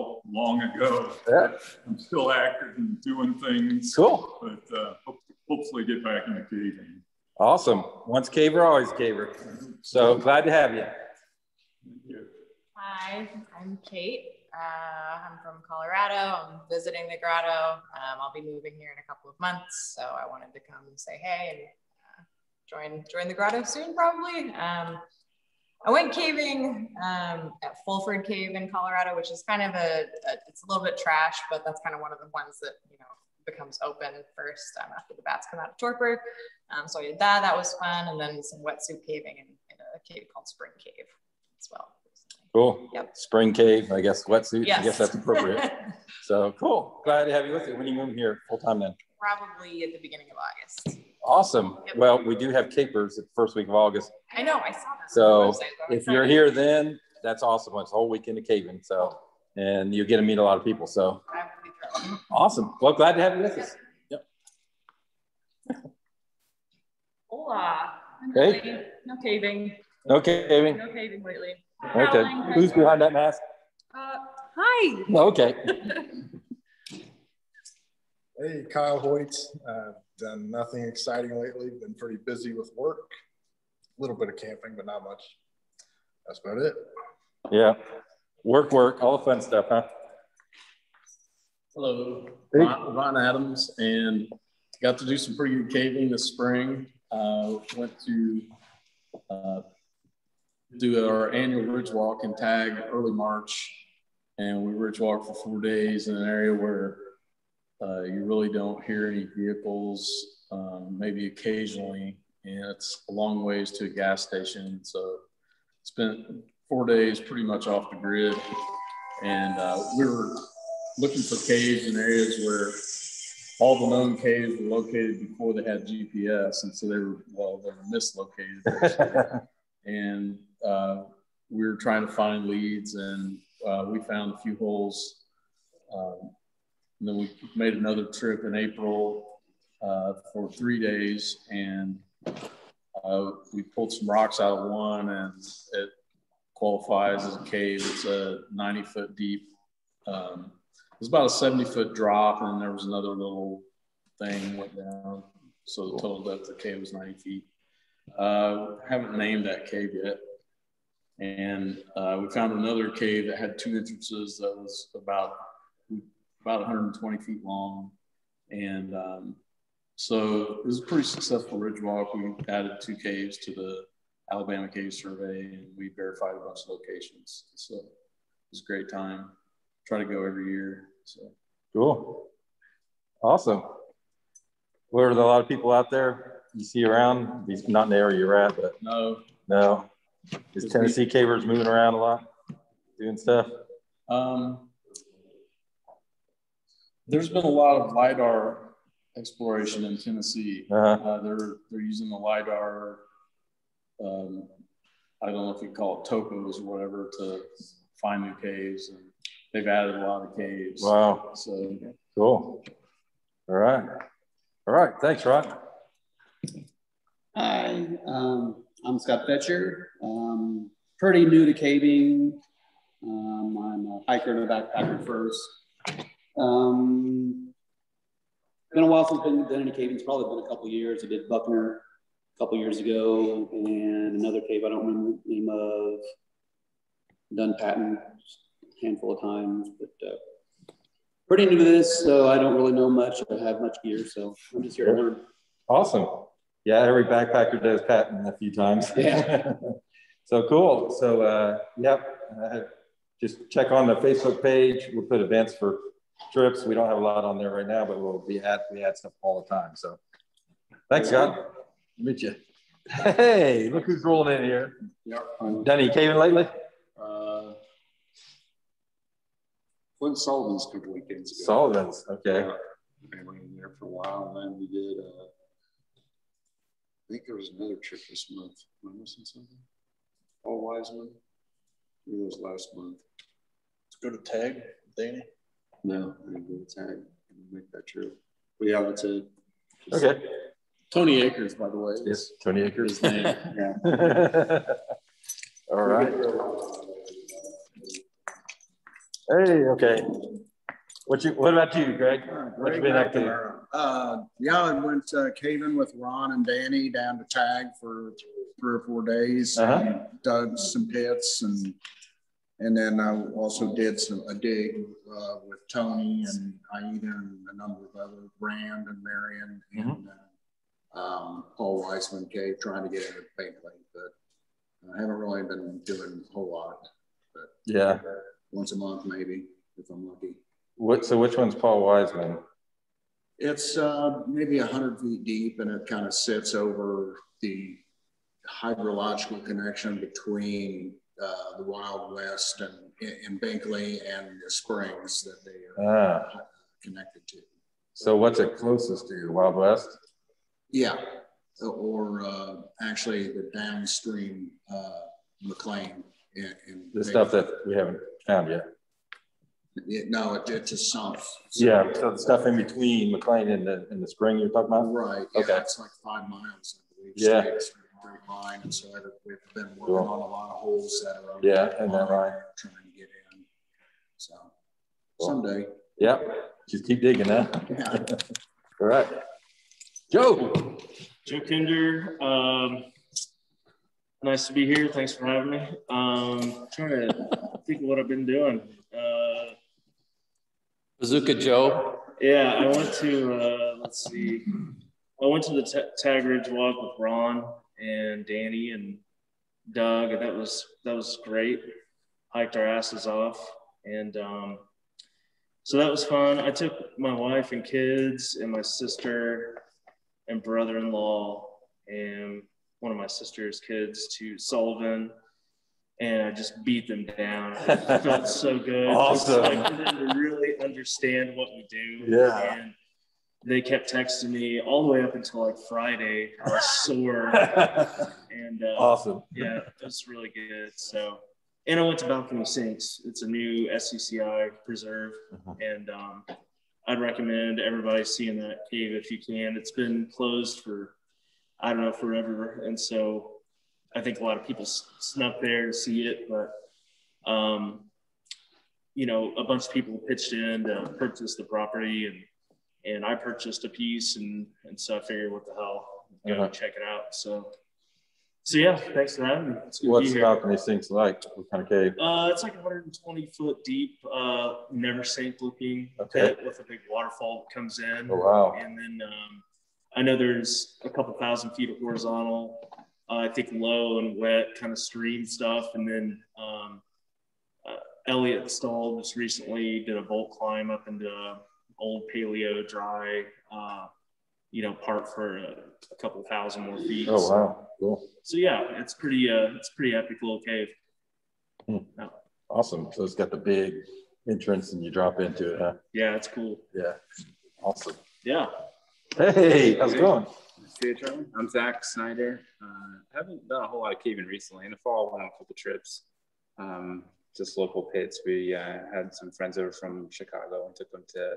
all long ago. Yeah. I'm still active and doing things. Cool. But uh, hopefully get back into caving. Awesome. Once caver, always caver. So glad to have you. Hi, I'm Kate. Uh, I'm from Colorado. I'm visiting the grotto. Um, I'll be moving here in a couple of months, so I wanted to come and say hey and uh, join join the grotto soon, probably. Um, I went caving um, at Fulford Cave in Colorado, which is kind of a, a, it's a little bit trash, but that's kind of one of the ones that you know becomes open first um, after the bats come out of torpor. Um, so I did that. That was fun, and then some wetsuit caving in, in a cave called Spring Cave as well. Cool. Yep. Spring cave, I guess wetsuit. Yes. I guess that's appropriate. so cool. Glad to have you with you. When are you move here full time then? Probably at the beginning of August. Awesome. Well, we do have capers at the first week of August. I know, I saw that. So on the website, I'm if you're here then, that's awesome. It's a whole weekend of caving. So, and you get to meet a lot of people. So I would be thrilled. awesome. Well, glad to have you with us. Yep. Hola. I'm Hey. Lily. No caving. No caving. No caving lately. Okay. Who's behind that mask? Uh, hi. Okay. Hey, Kyle Hoyt. Uh, done nothing exciting lately. Been pretty busy with work. A little bit of camping, but not much. That's about it. Yeah. Work, work, all the fun stuff, huh? Hello, Hey. Von, Von Adams, and got to do some pretty good caving this spring. Uh, went to uh, do our annual ridge walk and tag early March, and we ridge walked for four days in an area where uh, you really don't hear any vehicles, um, maybe occasionally, and it's a long ways to a gas station. So spent four days pretty much off the grid, and uh, we were looking for caves in areas where all the known caves were located before they had GPS, and so they were well, they were mislocated. and uh, we were trying to find leads, and uh, we found a few holes. Um, and then we made another trip in April uh, for three days, and uh, we pulled some rocks out of one, and it qualifies as a cave. It's a 90 foot deep. Um, it was about a 70 foot drop, and there was another little thing went down. So the total depth of the cave was 90 feet. Uh, haven't named that cave yet. And uh, we found another cave that had two entrances that was about about 120 feet long. And um, so it was a pretty successful ridge walk. We added two caves to the Alabama Cave Survey and we verified a bunch of locations. So it was a great time. Try to go every year. So Cool. Awesome. Well, are there a lot of people out there you see around? These not in the area you're at, but no, no. Is Tennessee cavers moving around a lot, doing stuff? um, there's been a lot of LiDAR exploration in Tennessee. Uh-huh. Uh, they're, they're using the LiDAR, um, I don't know if you call it topos or whatever, to find new caves. And they've added a lot of caves. Wow. So Cool. All right. All right. Thanks, Rod. Hi, um, I'm Scott Fetcher. Um, pretty new to caving. Um, I'm a hiker and a backpacker first. Um, been a while since I've been done any caving. It's probably been a couple years. I did Buckner a couple years ago, and another cave I don't remember the name of. Done Patton a handful of times, but uh, pretty new to this, so I don't really know much. I have much gear, so I'm just here to learn. Awesome. Yeah, every backpacker does Patton a few times. Yeah. so cool. So, uh, yep. Uh, just check on the Facebook page. We'll put events for trips. We don't have a lot on there right now, but we'll be at we add stuff all the time. So, thanks, Scott. Meet you. Hey, look who's rolling in here. Yeah. Done any caving lately? Uh, Flint Sullivan's a couple weekends ago. Sullivan's. Okay. Yeah, I went in there for a while, and then we did. Uh, I think there was another trip this month. Am I missing something? Paul Wiseman. Maybe it was last month. let's go to tag, Danny. No, I didn't go to tag. I make that true. But yeah, that's it. Just- Okay. Tony Akers, by the way. Yes, Tony Akers. His name. Yeah. all right. Hey, okay. What you? What about you, Greg? What you been up to? Uh, yeah, I went uh, caving with Ron and Danny down to Tag for three or four days. Uh-huh. Dug some pits and and then I also did some a dig uh, with Tony and Aida and a number of other Rand and Marion and uh, um, Paul Weisman cave trying to get into Binkley, but I haven't really been doing a whole lot. But Yeah. once a month maybe if I'm lucky. What? So which one's Paul Wiseman? It's uh, maybe 100 feet deep and it kind of sits over the hydrological connection between uh, the Wild West and in Binkley and the springs that they are Ah. connected to. So what's it closest to? Wild West? Yeah, or uh, actually the downstream uh, McLean. In, in The stuff that we haven't found yet. Yeah, no, it, it's a sump. Yeah. So the stuff in between McLean and the and the spring you're talking about. Right. Yeah, Okay. It's like five miles, I believe. Yeah. straight the Grapevine, and so I've- we've been working Cool. on a lot of holes that are. on Yeah, and then Grapevine, line. Trying to get in. So Cool. someday. Yep. Just keep digging, huh? Yeah. All right. Joe. Joe Kinder, um, nice to be here. Thanks for having me. Um, trying to think of what I've been doing. Uh, Bazooka Joe. yeah, I went to, uh, let's see, I went to the Ta- Tag Ridge Walk with Ron and Danny and Doug, and that was that was great. Hiked our asses off, and um, so that was fun. I took my wife and kids and my sister and brother-in-law and one of my sister's kids to Sullivan, and I just beat them down. It felt so good. Awesome. Like for them to really understand what we do. Yeah. And they kept texting me all the way up until like Friday. I was sore. and uh, awesome. yeah, it was really good. So, and I went to Balcony Sinks. It's a new SCCI preserve, Uh-huh. and um, I'd recommend everybody seeing that cave if you can. It's been closed for I don't know forever, and so I think a lot of people snuck there to see it, but um, you know, a bunch of people pitched in to purchase the property, and and I purchased a piece, and and so I figured, what the hell, go Uh-huh. check it out. So. So yeah, thanks for having me. It's good to What's here. balcony sinks like? What kind of cave? Uh, it's like 120 foot deep, uh, never sink looking Okay. pit with a big waterfall that comes in. Oh wow. And then um, I know there's a couple thousand feet of horizontal, uh, I think low and wet kind of stream stuff. And then um, uh, Elliot Stahl just recently did a bolt climb up into old paleo dry, uh, you know, part for a, a couple thousand more feet. Oh So- wow. Cool. So yeah, it's pretty, uh, it's pretty epic little cave. Awesome. So it's got the big entrance and you drop into it, huh? Yeah, it's cool. Yeah. Awesome. Yeah. Hey, how's it going? See you, Charlie. I'm Zach Snyder. Uh, haven't done a whole lot of caving recently. In the fall, I went on a couple trips, um, just local pits. We uh, had some friends over from Chicago and took them to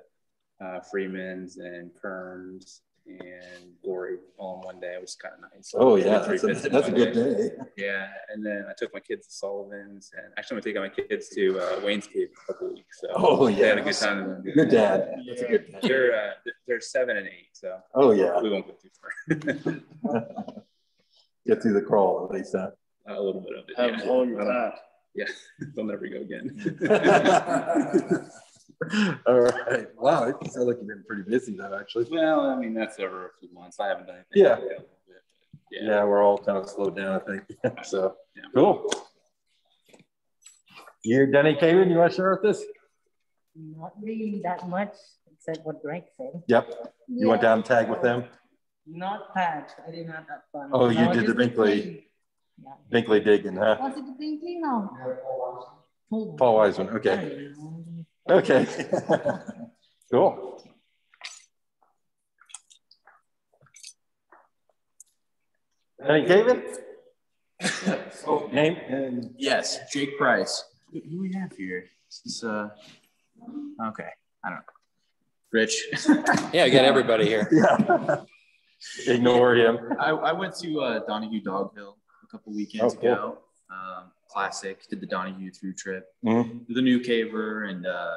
uh, Freeman's and Kearns and Glory all in one day. It was kind of nice. Oh yeah, that's a, that's a good day. Yeah, and then I took my kids to Sullivan's, and actually I'm gonna take my kids to uh, Wayne's Cave in a couple of weeks. So Oh, they yeah. had a good time. Good dad. That's a good dad. They're uh, they're seven and eight, so Oh yeah. we won't go too far. Get through the crawl at least, huh? a little bit of it. Have yeah. all your I time. Yeah, they'll never go again. All right. Wow, it sounds like you've been pretty busy though, actually. well, I mean that's over a few months. I haven't done anything. Yeah. lately, Yeah, Yeah. we're all kind of slowed down, I think. so Yeah. cool. You, Denny Kaven, you want to share with us? Not really that much, except what Greg said. Yep. You went down and tagged with them? Not that. I didn't have that fun. Oh, you No, did the Binkley. Yeah. Binkley digging, huh? Was it the Binkley? No. Hold on. Paul Wiseman. Okay. Okay. cool. Denny Kaven? oh, name and Yes, Jake Price. Who who we have here? This is uh okay. I don't know. Rich. Yeah, I got everybody here. yeah. Ignore him. I, I went to uh, Donahue Dog Hill a couple weekends Oh, cool. ago. Um, Classic, did the Donahue through trip, Mhm. the new caver and uh,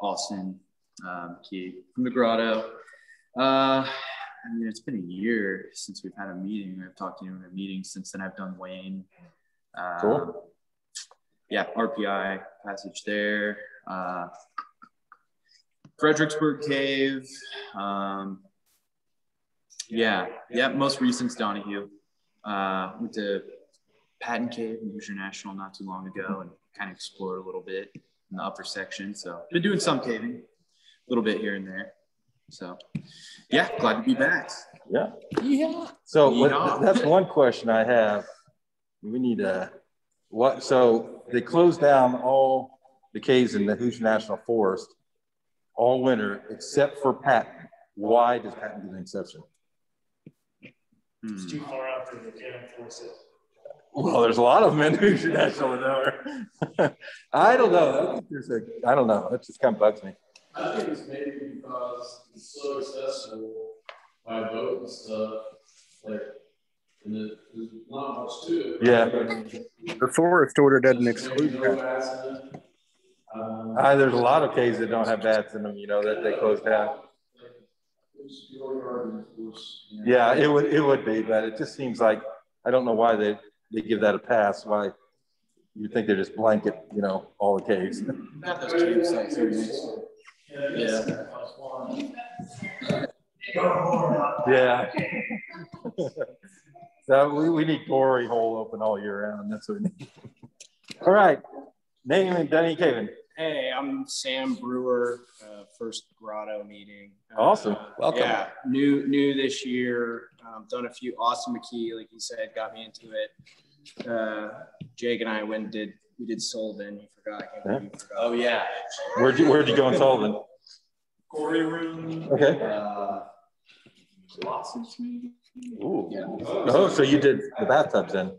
Austin um, Key from the grotto. Uh, I mean, it's been a year since we've had a meeting. I've talked to you in a meeting since then. I've done Wayne. Um, Cool. Yeah, RPI passage there. Uh, Fredericksburg Cave. Um, yeah, yeah. Most recent's Donahue. Uh, went to Patton Cave in Hoosier National not too long ago and kind of explored a little bit in the upper section. So been doing some caving, a little bit here and there. So yeah, glad to be back. Yeah. Yeah. So what, that's one question I have. We need a what? So they closed down all the caves in the Hoosier National Forest all winter except for Patton. Why does Patton get an exception? It's too far out there, they can't enforce it. Well, there's a lot of them in Hoosier National now. I don't know. I think there's a. I don't know. It just kind of bugs me. I think it's maybe because it's so accessible by boat and stuff, like, and it- there's not much to it. Yeah. The forest order doesn't exclude no that. accident. Um, Uh, there's a lot of caves that don't have bats in them. You know that they closed down. it's your garden, of course, you know. Yeah, it would it would be, but it just seems like I don't know why they they give that a pass. Why you think they're just blanket, you know, all the caves. Got those cave sites here next to Yeah. Yeah. so we, we need glory hole open all year round. That's what we need. All right. Name and Denny Caven. Hey, I'm Sam Brewer, uh, first Grotto meeting. Uh, Awesome. Welcome. Yeah, new new this year. Um, done a few. Austin McKee, like you said, got me into it. Uh, Jake and I went and did we did Sullivan. You forgot. I you forgot. Oh yeah. Where'd you where'd you go in Sullivan? Quarry room. Okay. Uh, Colossus, maybe? Ooh. Yeah. Oh, so you did the bathtubs then.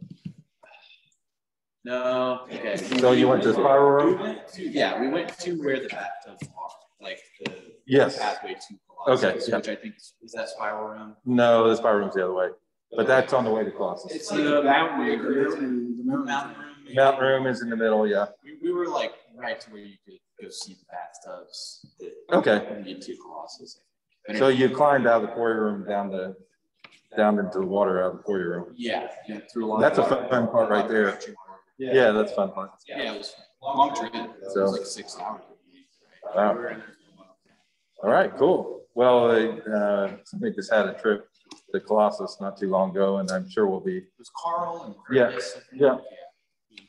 No. Okay. So you went to the Spiral We Room? went to, yeah, we went to where the bathtubs are, like the Yes. pathway to Colossus, Okay, yeah. which I think is, is that spiral room. No, the Spiral Room's the other way. But that's on the way to Colossus. It's The mountain room. The The mountain room. Mountain Room is in the middle, yeah. We, we were like right to where you could go see the bathtubs. that Okay. lead to Colossus. But So you climbed out of the quarry room down the down into the water out of the quarry room. Yeah, yeah, through a lot. That's a of fun part right there. Yeah. Yeah, that's fun part. Yeah, it was a long trip. It So- was like six hours. Wow. We were in there for a while. All right, cool. Well, uh, somebody just had a trip to Colossus not too long ago, and I'm sure we'll be. It was Carl and Yeah, Chris. I yeah.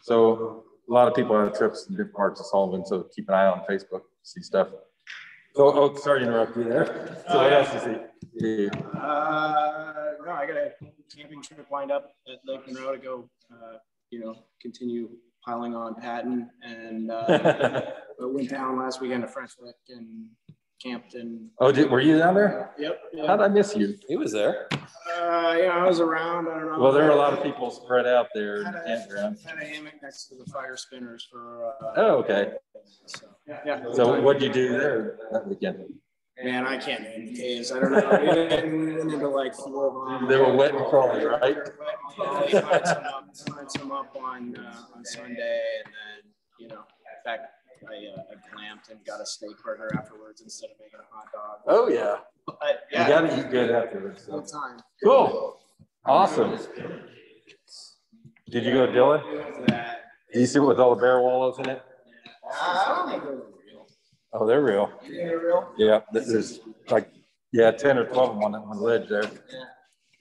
So a lot of people have trips in different parts of Sullivan, so keep an eye on Facebook, see stuff. So, oh, sorry to interrupt you there. So what else see? Yeah. Uh, no, I got a camping trip lined up at Lake Monroe to go, uh, you know, continue piling on Patton and uh, went down last weekend to French Lick and camped in. Oh, did, were you down there? Yep. yeah. How'd I miss you? He was there. Uh, yeah, I was around. I don't know. Well, there were a lot of people spread out there in Had the a, campground. had a hammock next to the fire spinners for. Uh, Oh, okay. So, yeah. So what'd you do there that weekend? Man, I can't name the caves. I don't know. We went, into like four of them. They were wet and crawly, right? Yeah, they tied some up, tied some up on, uh, on Sunday and then, you know, in fact, I, uh, I glamped and got a steak burger afterwards instead of making a hot dog. Oh, yeah. But, You gotta eat good afterwards. So. time. Cool. Awesome. Did you go to Dylan? Do you see with all the bear wallows in it? I don't think they're real. Oh, they're real. They're real? Yeah, th- there's like, yeah, 10 or 12 of them on that one ledge there.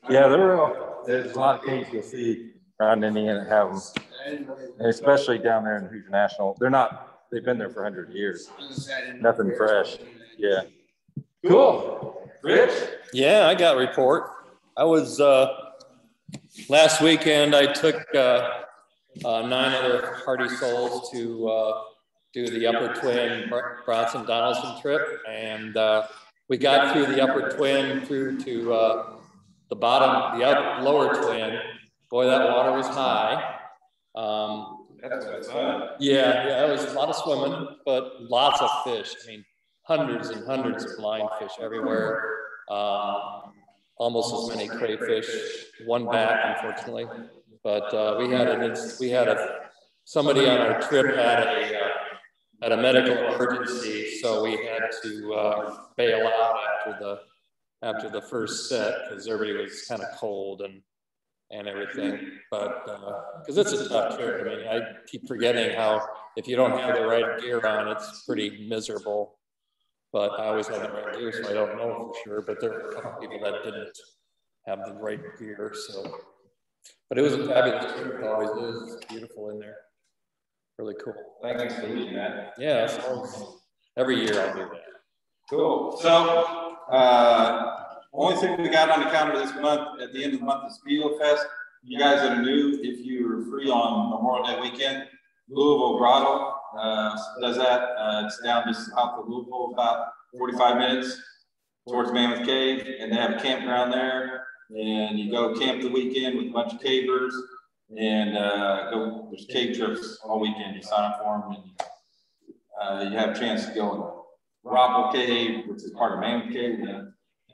Yeah, they're real. There's a lot of things you'll see around Indiana that have them. And especially down there in Hoosier National. They're not, they've been there for 100 years. Nothing fresh. Yeah. Cool. Rich? Yeah, I got a report. I was, uh, last weekend, I took, uh, uh, nine other hardy souls to, uh, do the upper twin Br- Bronson Donaldson trip. And, uh, we got through the upper twin through to, uh, the bottom, the up, lower twin. Boy, that water was high. Um, yeah, yeah, it was a lot of swimming, but lots of fish. I mean, hundreds and hundreds of blindfish everywhere. Um, almost as many crayfish, one bat, unfortunately. But uh, we had an we had a somebody on our trip had a uh, had a medical emergency, so we had to uh, bail out after the after the first set because everybody was kind of cold and and everything. But because uh, it's a tough trip, I mean, I keep forgetting how if you don't have the right gear on, it's pretty miserable. But I always had the right gear, so I don't know for sure. But there were a couple people that didn't have the right gear, so. But it was a fabulous trip. It always is. Beautiful in there. Really cool. Thanks for leading that. Yeah, every year I'll do that. Cool. So, uh, only thing we got on the calendar this month, at the end of the month, is Speleofest. You guys that are new, if you're free on Memorial Day weekend, Louisville Grotto uh, does that. Uh, it's down just south of Louisville, about 45 minutes towards Mammoth Cave, and they have a campground there. And you go camp the weekend with a bunch of cavers and uh, go. There's cave trips all weekend. You sign up for them, and uh, you have a chance to go in Rockville Cave, which is part of Mammoth Cave, and,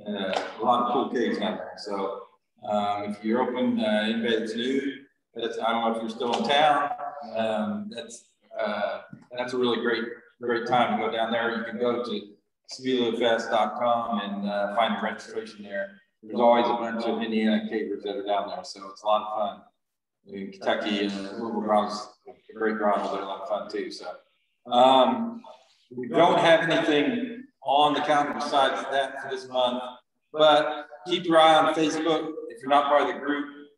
uh, a lot of cool down there. So um, if you're open, uh, anybody that's new, that's I don't know if you're still in town. Um, that's uh, that's a really great great time to go down there. You can go to Speleofest.com and uh, find the registration there. There's always a bunch of Indiana cavers that are down there, so it's a lot of fun Kentucky and Louisville Grounds, great grounds, they're a lot of fun too. So um, we don't have anything on the calendar besides that for this month, but keep your eye on Facebook. If you're not part of the group,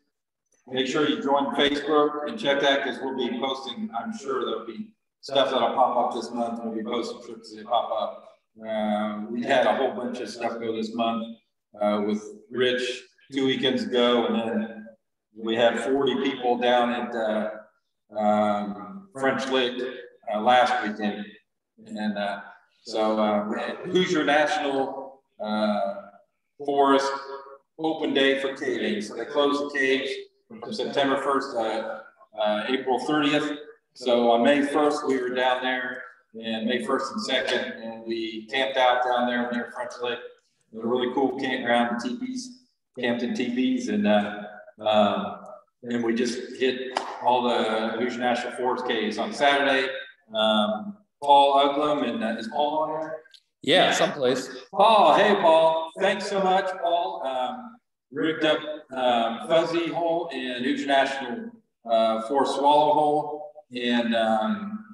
make sure you join Facebook and check that because we'll be posting, I'm sure there'll be stuff that'll pop up this month. We'll be posting trips that pop up. Um, we had a whole bunch of stuff go this month uh, with Rich two weekends ago, and then we had 40 people down at uh, um, French Lick uh, last weekend. And uh, so uh, Hoosier National uh, Forest open day for caving. So they closed the caves from September 1st to uh, April 30th. So on May 1st, we were down there and May 1st and 2nd, and we camped out down there near French Lick. It was a really cool campground, teepees, camped in teepees, and uh, um, and we just hit all the Hoosier National Forest caves on Saturday. Um, Paul Uglum, and uh, is Paul on there? Yeah, someplace. Paul, hey Paul, thanks so much, Paul. Um, rigged up um, Fuzzy Hole and Hoosier National uh, Forest Swallow Hole, and um,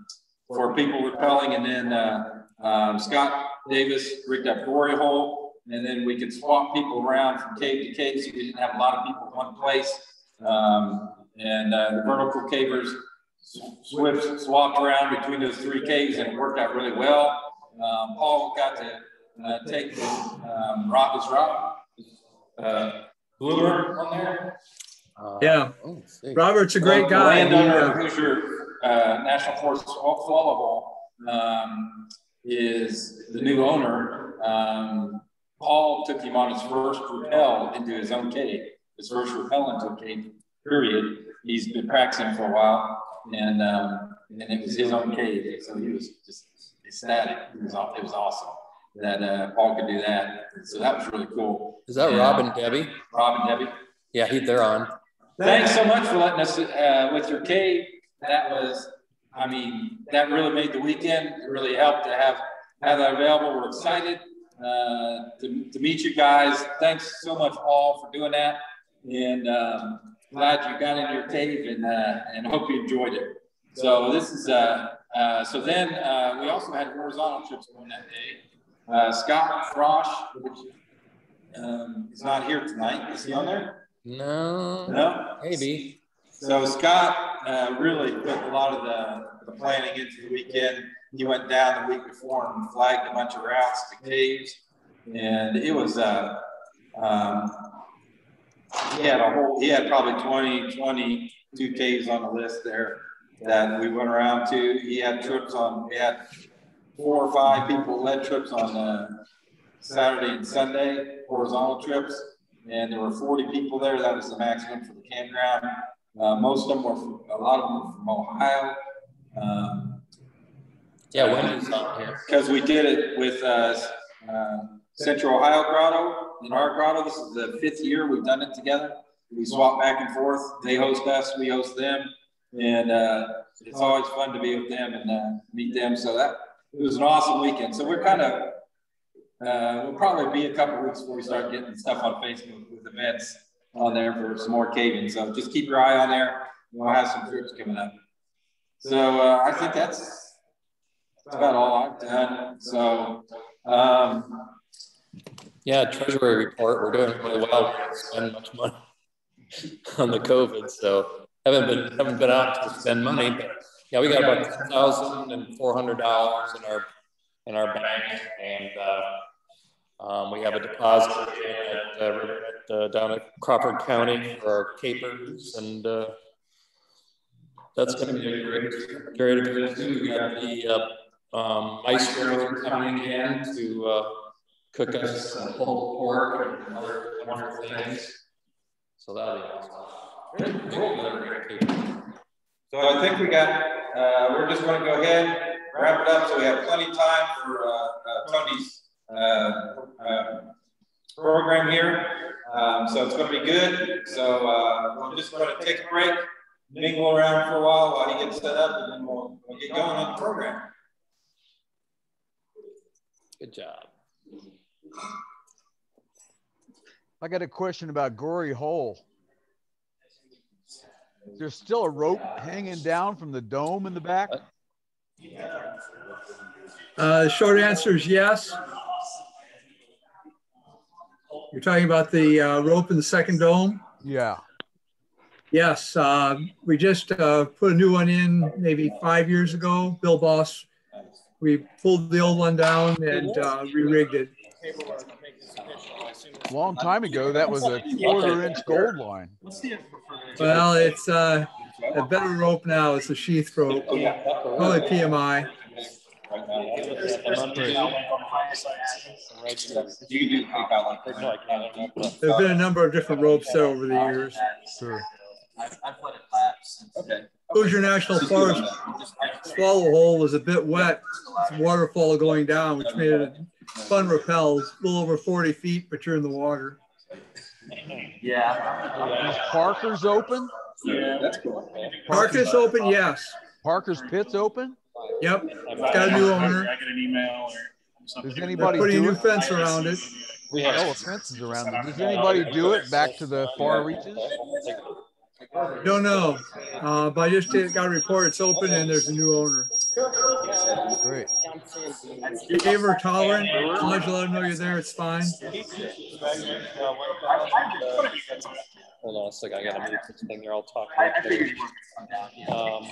for people rappelling, and then uh, um, Scott Davis rigged up Glory Hole and then we could swap people around from cave to cave so we didn't have a lot of people in one place. Um, and uh, the vertical cavers swift swapped around between those three caves and it worked out really well. Um, Paul got to uh, take the um, Rob is Rob uh, Bloomer on there. Uh, yeah, oh, Robert's a great guy. Landowner Hoosier uh, National Forest Swallow um, is the new owner. Um, Paul took him on his first rappel into his own cave, his first rappel into a cave, period. He's been practicing for a while, and um, and it was his own cave, so he was just ecstatic. It was, it was awesome that uh, Paul could do that. So that was really cool. Is that and, Rob and Debbie? Rob and Debbie. Yeah, he, they're on. Thanks so much for letting us uh, with your cave. That was, I mean, that really made the weekend. It really helped to have have that available. We're excited uh, to, to meet you guys. Thanks so much, all for doing that. And um, glad you got in your cave and, uh, and hope you enjoyed it. So this is, uh, uh, so then uh, we also had horizontal trips going that day. Uh, Scott Frosh, which um, is not here tonight. Is he on there? No. No? Maybe. So Scott uh, really put a lot of the, the planning into the weekend. He went down the week before and flagged a bunch of routes to caves, and it was uh, um, he had a whole he had probably 20, 22 caves on the list there that we went around to. He had trips on we had four or five people led trips on uh, Saturday and Sunday, horizontal trips, and there were 40 people there. That was the maximum for the campground. Uh, most of them were, from, a lot of them were from Ohio. Um, yeah, Wendy's on here. Because we did it with uh, uh, Central Ohio Grotto and our grotto. This is the fifth year we've done it together. We swap back and forth. They host us, we host them. and uh, it's always fun to be with them and uh, meet them. So that it was an awesome weekend. So we're kind of uh, we'll probably be a couple weeks before we start getting stuff on Facebook with events on there for some more caving. So just keep your eye on there. We'll have some trips coming up. So uh, I think that's, that's about all I've done. So um, yeah, treasury report. We're doing really well. We didn't spend much money on the COVID, so haven't been haven't been out to spend money. But yeah, we got about two thousand and four hundred dollars in our in our bank, and uh, um, we have a deposit at, uh, at uh, down at Crawford County for our capers, and uh, that's going to be a great great event too. We got the uh, um, maestro coming in to uh, cook us some pulled pork and other wonderful things. So that'll be awesome. So I think we got, uh, we're just going to go ahead, wrap it up so we have plenty of time for uh, uh, Tony's uh, uh, program here. Um, so it's going to be good. So uh, we're just going to take a break, mingle around for a while while he gets set up, and then we'll, we'll get going on the program. Good job. I got a question about Glory Hole. There's still a rope hanging down from the dome in the back? Uh, short answer is yes. You're talking about the uh, rope in the second dome? Yeah. Yes, uh, we just uh, put a new one in maybe five years ago. Bill Boss, we pulled the old one down and uh, re-rigged it. Long time ago, that was a quarter inch gold line. Well, it's uh, a better rope now. It's a sheath rope, probably PMI. There's been a number of different ropes there over the years. Sure. Okay. Hoosier National Forest swallow hole was a bit wet. It's waterfall going down, which made it fun rappel. It's a little over 40 feet, but you're in the water. Yeah. Is Parker's open? Yeah, that's cool. Parker's open, yes. Parker's Pit's open? Yep. It's got a new owner. I get an email or something. Does anybody Putting a do new it? fence around it. We have oh, fences around it. Does anybody do it back to the far reaches? Don't know, uh, but I just did- got a report it's open and there's a new owner. Great. If we're tolerant, as long as you let them know you're there, it's fine. Hold on a second. I gotta move this thing here. I'll talk. to you. Um,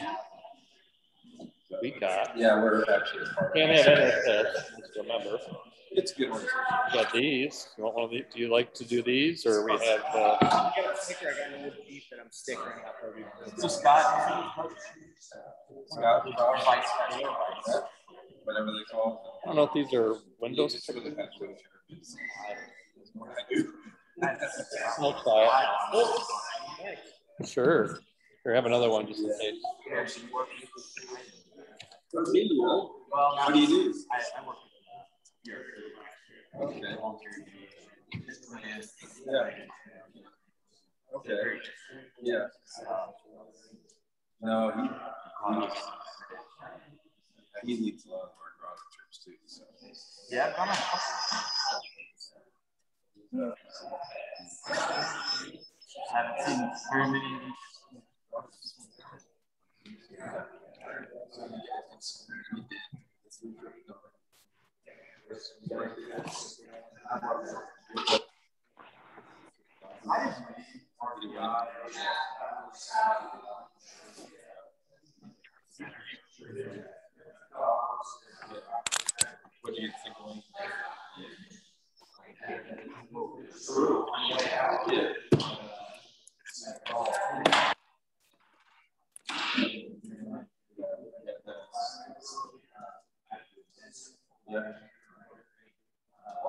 we got. Yeah, we're actually. Can't have any of this. Remember. It's good. We got these. You want one of these? Do you like to do these, or we have? Uh, I got a sticker. I got a wood beef that I'm stickering up over here. So Scott, Scott, whatever they call. I don't know if these are windows. I'll try it. Sure. Here, have another one just in case. What do you do? Okay. Yeah. Okay. Yeah. No, he, he, he needs a lot of our garage trips too. So. Yeah, come on. haven't seen very many. What do you think? Yeah.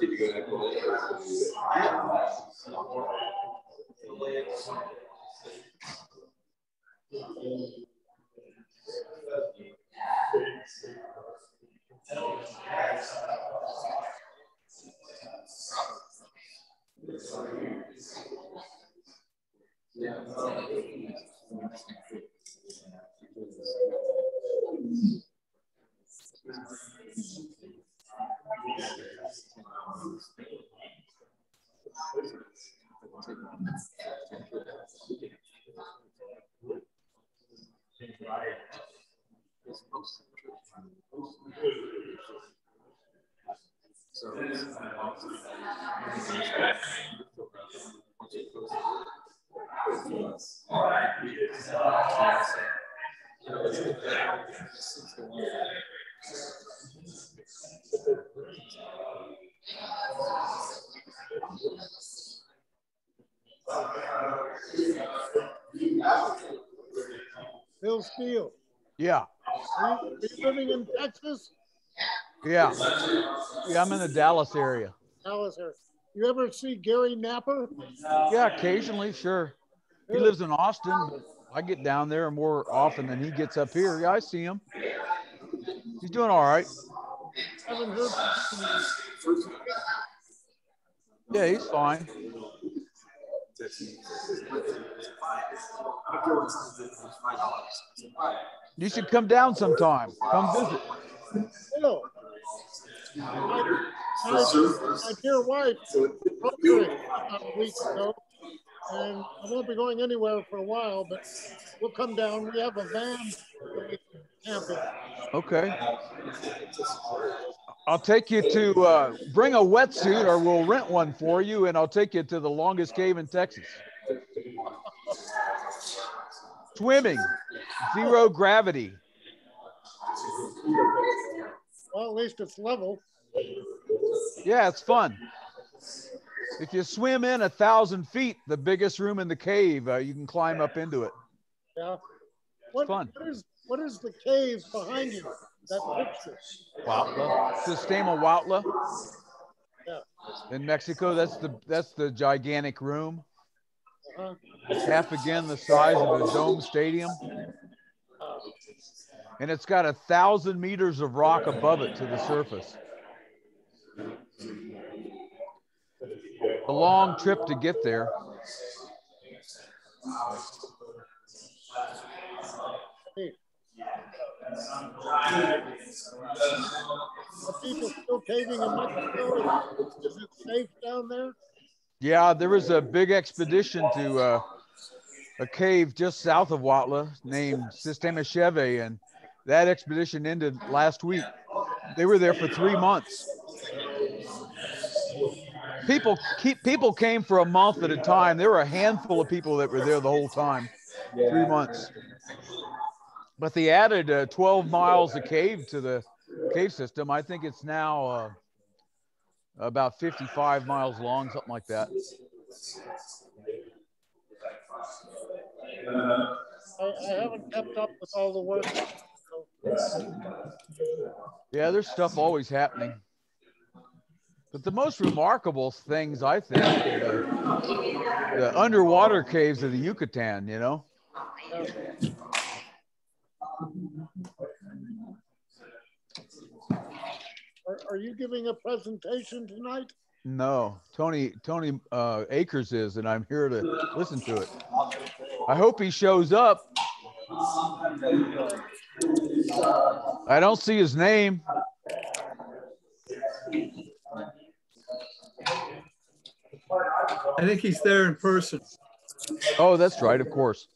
you go Bill Steele. Yeah. Are you, are you living in Texas? Yeah. Yeah, I'm in the Dallas area. Dallas area. You ever see Gary Napper? Yeah, occasionally, sure. He lives in Austin, but I get down there more often than he gets up here. Yeah, I see him. He's doing all right. Yeah, he's fine. You should come down sometime. Come visit. My, my dear wife broke a week ago, and I won't be going anywhere for a while, but we'll come down. We have a van camping. Okay. I'll take you to uh, bring a wetsuit, or we'll rent one for you, and I'll take you to the longest cave in Texas. Swimming, zero gravity. Well, at least it's level. Yeah, it's fun. If you swim in a thousand feet, the biggest room in the cave, uh, you can climb up into it. Yeah. What, fun. What is what is the cave behind you? That picture. Huautla, Sistema Huautla Yeah. in Mexico. That's the that's the gigantic room. Uh-huh. half again the size of a dome stadium. And it's got a thousand meters of rock above it to the surface. A long trip to get there. Are people still caving in Mexico? Is it safe down there? Yeah, there was a big expedition to uh, a cave just south of Huautla named Sistema Cheve, and that expedition ended last week. They were there for three months. People keep people came for a month at a time. There were a handful of people that were there the whole time, three months. But they added uh, 12 miles of cave to the cave system. I think it's now uh, about 55 miles long, something like that. I, I haven't kept up with all the work. Yeah, there's stuff always happening. But the most remarkable things, I think, are the, the underwater caves of the Yucatan, you know? Are, are you giving a presentation tonight? No, Tony Tony uh, Akers is, and I'm here to listen to it. I hope he shows up. I don't see his name. I think he's there in person. Oh, that's right, of course.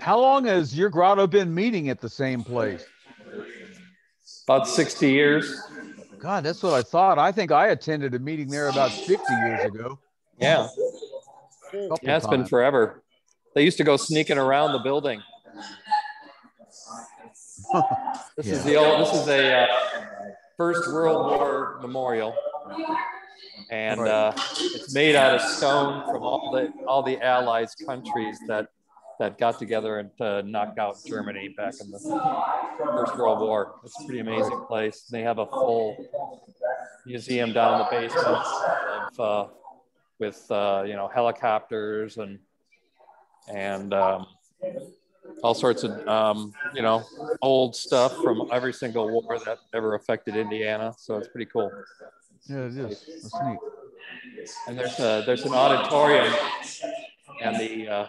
How long has your grotto been meeting at the same place? About 60 years. God, that's what I thought. I think I attended a meeting there about 50 years ago. Yeah. Couple Yeah, it's been forever. they used to go sneaking around the building. this is the old. This is a uh, First World War memorial, and uh, it's made out of stone from all the all the Allies countries that that got together and uh, knocked out Germany back in the First World War. It's a pretty amazing place. They have a full museum down in the basement of, uh, with uh, you know helicopters and and um, all sorts of um, you know old stuff from every single war that ever affected Indiana. So it's pretty cool. Yeah, it is. That's neat. And there's a there's an auditorium, and the uh,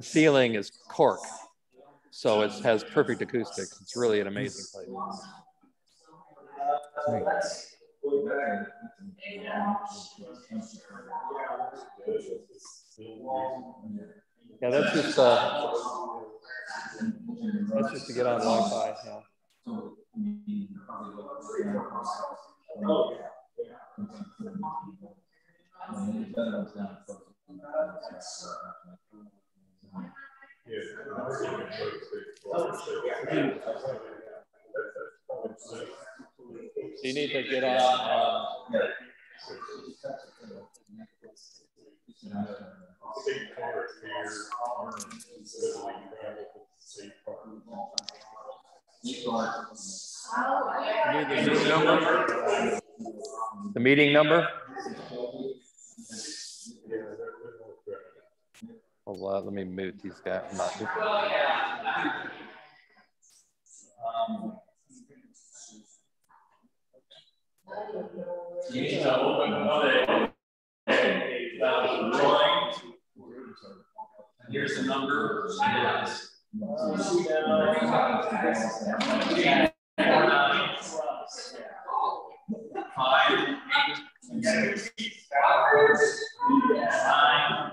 ceiling is cork, so it has perfect acoustics. It's really an amazing place. Yeah, that's just uh, that's just to get on Wi-Fi. Yeah. You need to get on. Um, the meeting number? Oh, Hold on, let me mute these guys. Not- You need to open another drawing. Here's the number. Five, eight, six, nine,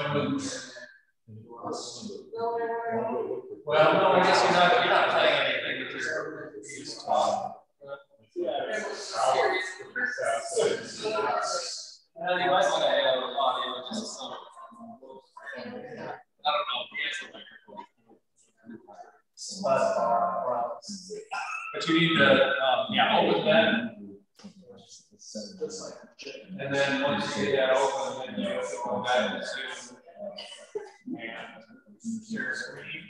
eagles in this. Well, no, I guess you're not, you're not playing anything, you're just, you're just talking. Well, you might want to have audio just some. I don't know, he has a microphone. But, uh, but you need to, um, yeah, open that. And then once you get that open, then you go back to Zoom and share screen.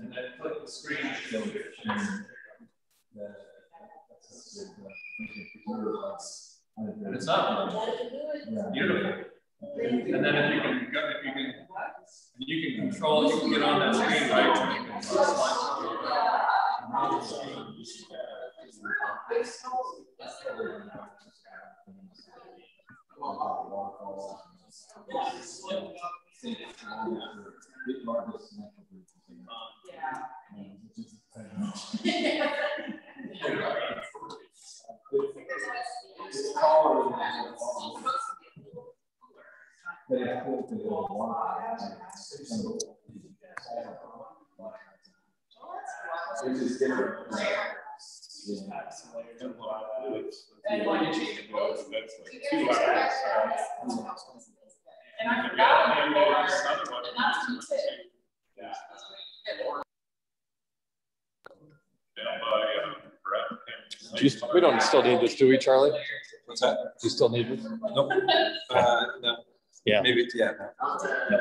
And then click the screen to show your share. And it's up. Beautiful. And then if you can, go- if you can, you can control, you can get on that screen right to make it And when you change it, well, that's like two hours. And I Yeah, and then forgot. there's another one. Yeah. Down by, uh, Brett. Do you, we don't still need this, do we, Charlie? What's that? Do you still need this? Nope. Uh, no. Yeah. Maybe, yeah. no.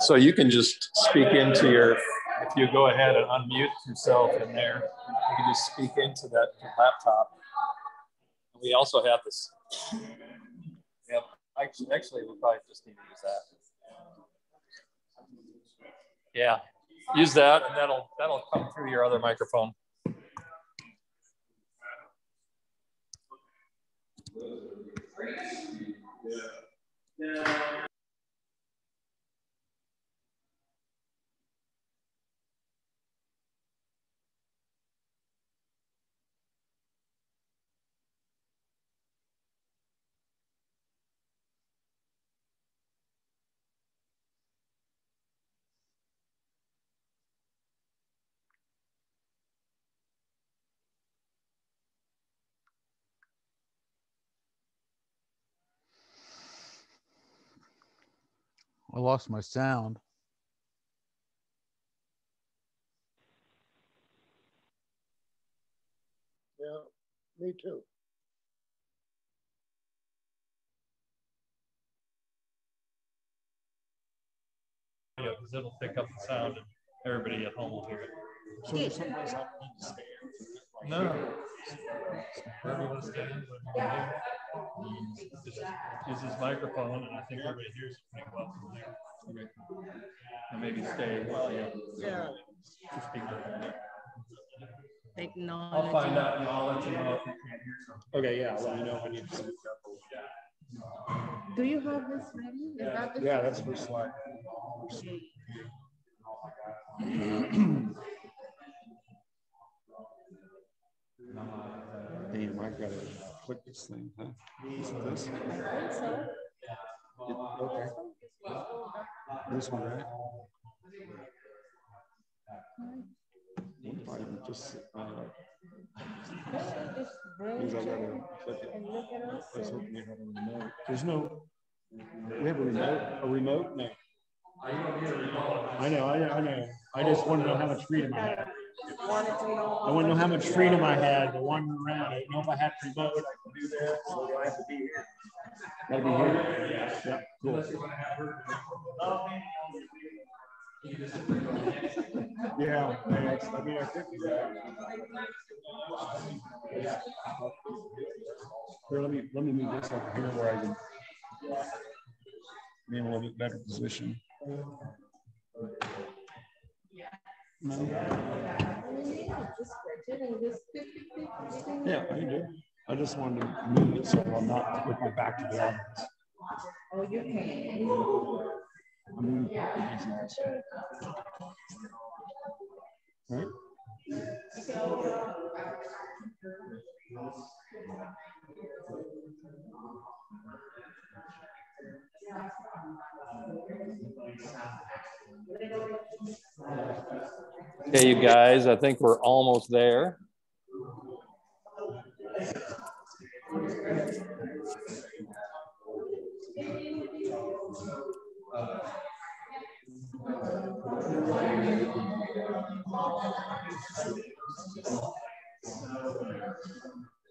So you can just speak into your, if you go ahead and unmute yourself in there, you can just speak into that laptop. We also have this. Yep, actually, actually, we probably just need to use that. Yeah, use that and that'll, that'll come through your other microphone. Yeah. I lost my sound. Yeah, me too. Yeah, because it'll pick up the sound and everybody at home will hear it. So there's something else to stand. No. Wherever you want to stand, whatever you do. Just use his microphone and I think everybody hears it pretty well from there. Okay. And maybe stay while you Yeah. to speak there. Like no. I'll find out and I'll let you know if you can't hear something. Okay, yeah, let me know if I need to speak up. Do you have this ready? Is that the? Yeah, that's the slide. Damn, I gotta click this thing, huh? Is it this? It- Okay. This one, right? What if I just, uh, means I gotta click it. I was hoping you had a remote. There's no, we have a remote, a remote? No. I know, I know, I know. I just want to know how much freedom I had. Wanted to know. I want to know how much freedom I had to wander around. I didn't know if I had to remote, I could do that, or do I have to be here? Gotta be here? Yeah, cool. Yeah, I mean, I could do that. Here, let me, let me move this over here where I can be in a little bit better position. No. Yeah, I do. I just wanted to move it so I'm not with my back to the audience. Oh, you can. I mean, it's nice. Right? Okay, you guys, I think we're almost there.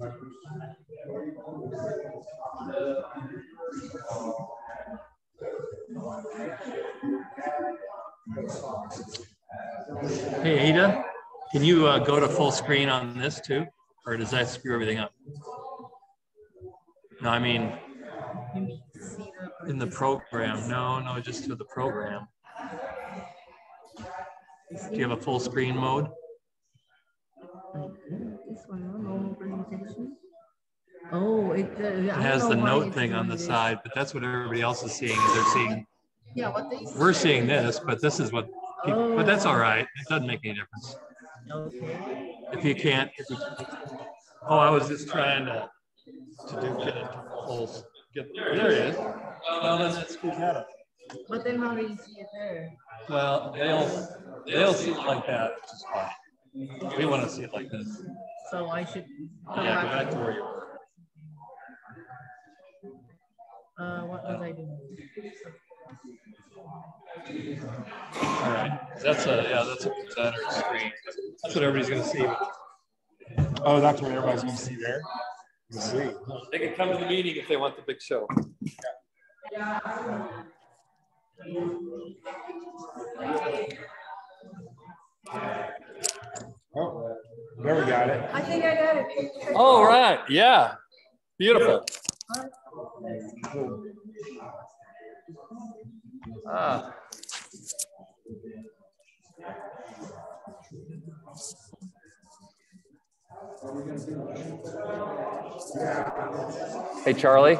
Hey, Ada, can you uh, go to full screen on this too? Or does that screw everything up? No, I mean, in the program. No, no, just to the program. Do you have a full screen mode? This one, no normal presentation. Oh, it. uh, I It has the note thing on the this. side, but that's what everybody else is seeing. is They're seeing, Yeah, what they. we're seeing this, but this is what, people- but that's all right. It doesn't make any difference. Okay. If you can't, if you, oh, I was just trying to, to do, get it to full, get, there it is. Well, then that screws that. But then how do you see it there? Well, they'll, they'll see it like that, which is fine. We want to see it like this. So I should. come Yeah, go back to where you were. Uh, what was I doing? All right, that's a, yeah, that's a better screen. That's what everybody's gonna see. Oh, that's what everybody's gonna see there? Let's see. They can come to the meeting if they want the big show. Oh, there we got it. I think I got it. All right, yeah, beautiful. Ah. Hey, Charlie.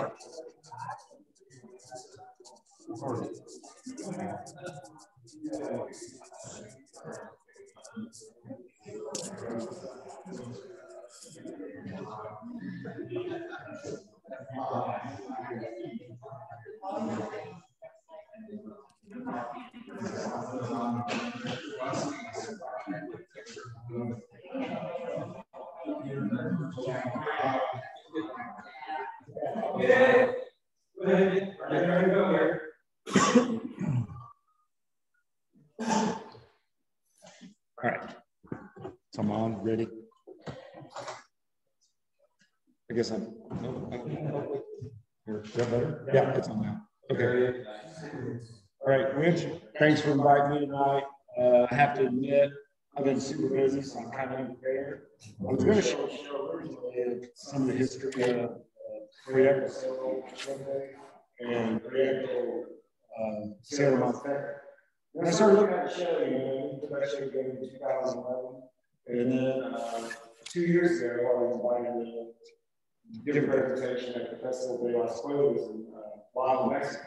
All right. I'm on, ready? I guess I'm. no, that better? Yeah, it's on now. Okay. All right, Rich, thanks for inviting me tonight. Uh, I have to admit, I've been super busy, so I'm kind of unprepared. I was going to show you some of the history of uh, Rio and Rio, uh, Sierra Madre. And I started looking at the show, you know, that show going in 2011. And then uh, two years ago, I was invited to give a presentation at the Festival de las Cuevas in uh, Huautla, Mexico.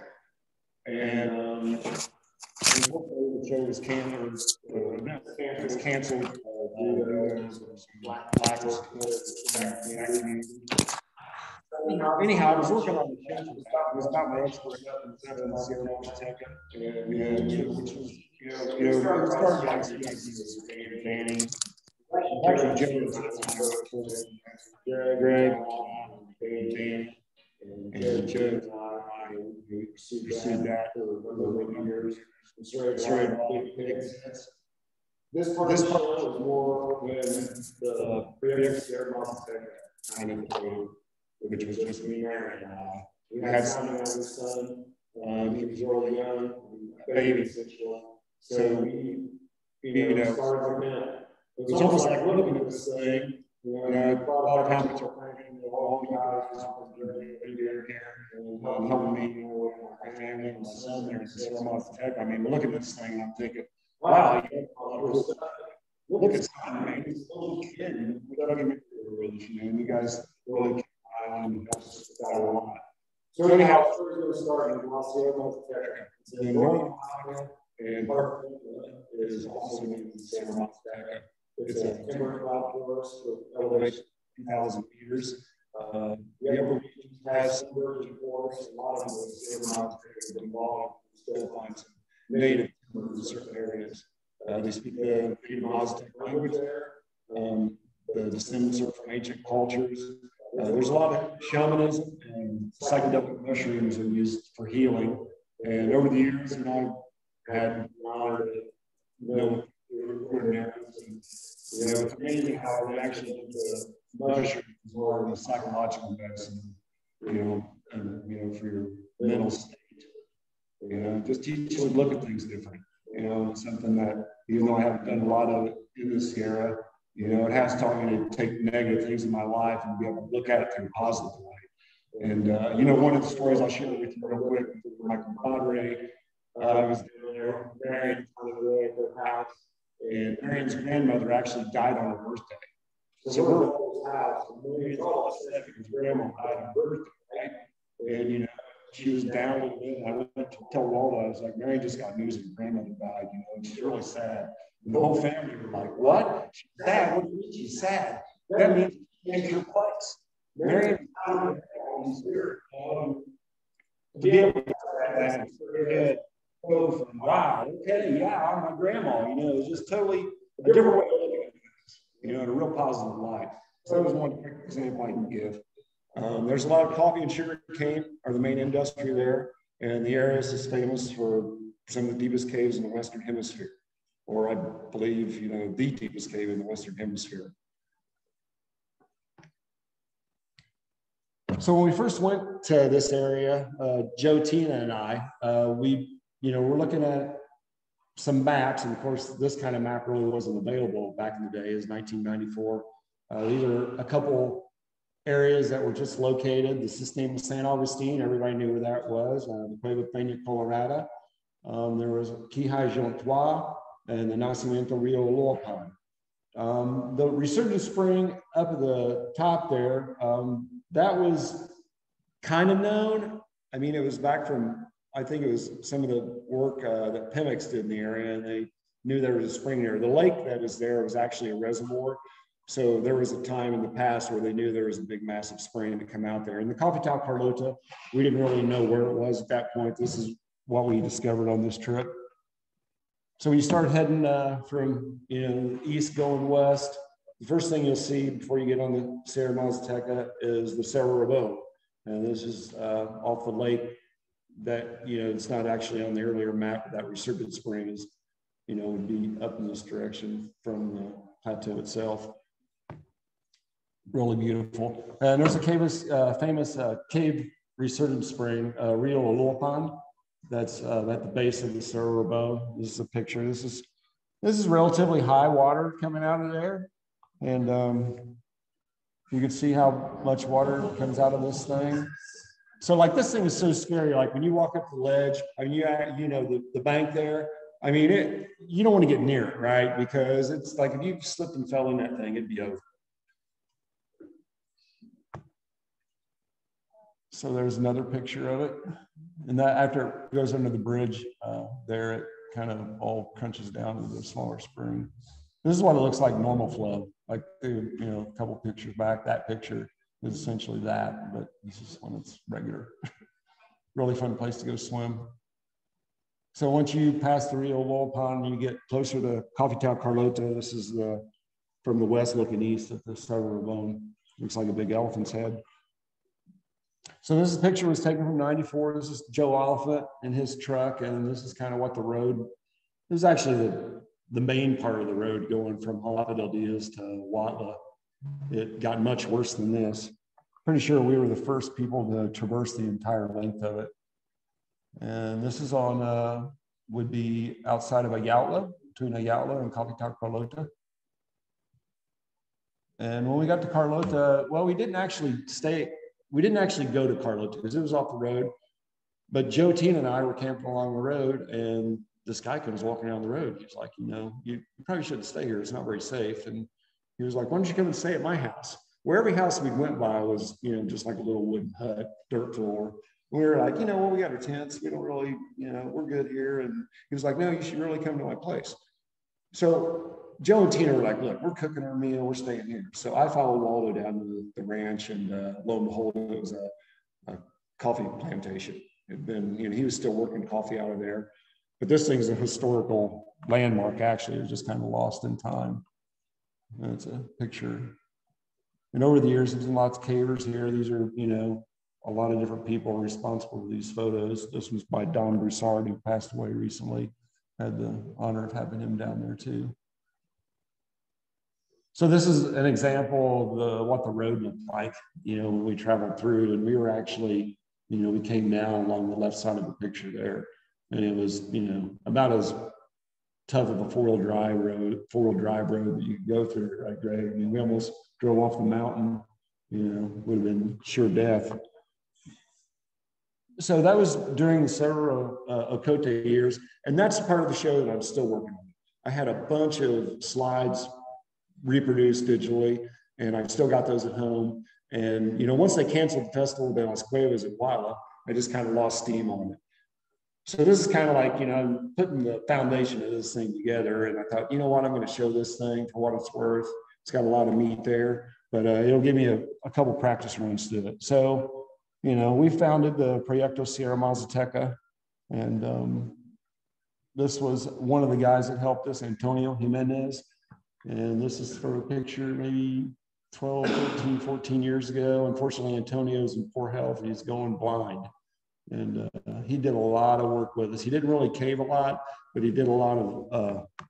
And um, the show was canceled. Uh, was canceled uh. Anyhow, I was working on the show. It was about my expert Sierra and was ideas of Danny, actually James, Greg, Dan, and pursued that for a number of years. Started big, big. This part, this part was more when the previous Mazateca kind of which was just me and uh, we had on his son. Um, he was really young, baby, so we, you know, started from that. It was almost like looking at this thing. You know, a lot of times are thinking, all the guys are here and um, helping me, you know, my family and my son there in Sierra Tech. I mean, look at this thing, and I'm thinking, wow, you know, look at something, man. He's a little kid. We don't even you know, and you guys really um, that's got a lot. So anyhow, we're going to start in Los Angeles, Texas. It's in North and Park is also in San. It's a timber cloud forest with elevation 2,000 meters. Uh, the upper region has some virgin forests. A lot of them are Francisco have been. Still find some native timber in certain areas. Uh, they speak the native Aztec language there. Um, the descendants are from ancient cultures. Uh, there's a lot of shamanism and psychedelic mushrooms are used for healing. And over the years, you know, I've had honor to know you know, it's amazing how they actually do the mushrooms more of a psychological medicine, you know, and, you know, for your mental state. You know, just teach you to look at things different. You know, something that, even though I haven't done a lot of it in the Sierra, you know, it has taught me to take negative things in my life and be able to look at it through a positive way. And, uh, you know, one of the stories I'll share with you real quick, my compadre, uh, I was there, Marion, on the way at their house, and Marion's grandmother actually died on her birthday. So we're his house, Marion's all upset because grandma died on her birthday, right? And, you know, she was down with and I went to tell Waldo, I was like, Marion just got news that grandmother died, you know, and she's really sad. And the whole family were like, what? She's sad. What do you mean she's sad? That means she takes your place. Marion um, to be able to that head go wow, okay, yeah, I'm my grandma, you know, it was just totally a different way of looking at things, you know, in a real positive light. So that was one example I can give. Um, there's a lot of coffee and sugar cane are the main industry there, and the area is famous for some of the deepest caves in the Western Hemisphere, or I believe, you know, the deepest cave in the Western Hemisphere. So when we first went to this area, uh, Joe Tina and I, uh, we, you know, we're looking at some maps, and of course, this kind of map really wasn't available back in the day. Is 1994. Uh, these are a couple areas that were just located. The system of San Augustine, everybody knew where that was. Uh, the Cueva Peña Colorada. Um, there was Kijahe Xontjoa and the Nacimiento Rio Oloapan. Um, the resurgent spring up at the top there, um, that was kind of known. I mean, it was back from, I think it was some of the work uh, that Pemex did in the area, and they knew there was a spring there. The lake that is there was actually a reservoir. So there was a time in the past where they knew there was a big, massive spring to come out there. And the Cafetal Carlota, we didn't really know where it was at that point. This is what we discovered on this trip. So you start heading uh, from you know east going west, the first thing you'll see before you get on the Sierra Mazateca is the Cerro Rabon. And this is uh, off the lake that, you know, it's not actually on the earlier map, that resurgent spring is, you know, would be up in this direction from the plateau itself. Really beautiful. And there's a cave, uh, famous uh, cave resurgent spring, uh, Rio Oloapan, that's uh, at the base of the Cerro Rabon. This is a picture. This is this is relatively high water coming out of there. And um, you can see how much water comes out of this thing. So like this thing is so scary. Like when you walk up the ledge, I mean, you, you know, the, the bank there, I mean, it, you don't want to get near it, right? Because it's like if you slipped and fell in that thing, it'd be over. So there's another picture of it. And that after it goes under the bridge uh, there, it kind of all crunches down to the smaller spring. This is what it looks like normal flow. Like, you know, a couple pictures back, that picture is essentially that, but this is when it's regular. really fun place to go swim. So once you pass the Rio Oloapan, you get closer to Cafetal Carlota. This is the from the west looking east at the Cerro Bone. Looks like a big elephant's head. So this picture was taken from 94. This is Joe Oliphant in his truck, and this is kind of what the road, this is actually the, the main part of the road going from Jalapa del Diaz to Huautla. It got much worse than this. Pretty sure we were the first people to traverse the entire length of it. And this is on, uh, would be outside of Ayautla, between Ayautla and Cafetal Carlota. And when we got to Carlota, well, we didn't actually stay, we didn't actually go to Carlota because it was off the road. But Joe Tina, and I were camping along the road, and this guy comes walking down the road. He's like, you know, you probably shouldn't stay here. It's not very safe. And he was like, why don't you come and stay at my house? Where every house we went by was, you know, just like a little wooden hut, dirt floor. And we were like, you know, well, we got our tents. We don't really, you know, we're good here. And he was like, no, you should really come to my place. So Joe and Tina were like, look, we're cooking our meal, we're staying here. So I followed Waldo down to the, ranch, and uh, lo and behold, it was a, a coffee plantation. It had been, you know, he was still working coffee out of there. But this thing's a historical landmark, actually. It was just kind of lost in time. And it's a picture. And over the years, there's been lots of cavers here. These are, you know, a lot of different people responsible for these photos. This was by Don Broussard, who passed away recently. I Had the honor of having him down there too. So this is an example of the, what the road looked like, you know, when we traveled through and we were actually, you know, we came down along the left side of the picture there. And it was, you know, about as tough of a four-wheel drive road, four-wheel drive road that you could go through, right, Greg? I mean, we almost drove off the mountain, you know, would have been sure death. So that was during the Cerro uh, years. And that's part of the show that I'm still working on. I had a bunch of slides reproduced digitally, and I've still got those at home. And you know, once they canceled the festival de las Cuevas in Huautla, I just kind of lost steam on it. So this is kind of like, you know, putting the foundation of this thing together. And I thought, you know what, I'm going to show this thing for what it's worth. It's got a lot of meat there, but uh, it'll give me a, a couple practice runs to it. So, you know, we founded the Proyecto Sierra Mazateca. And um, this was one of the guys that helped us, Antonio Jimenez. And this is for a picture maybe 12, 13, 14 years ago. Unfortunately, Antonio's in poor health and he's going blind. And uh, he did a lot of work with us. He didn't really cave a lot, but he did a lot of uh,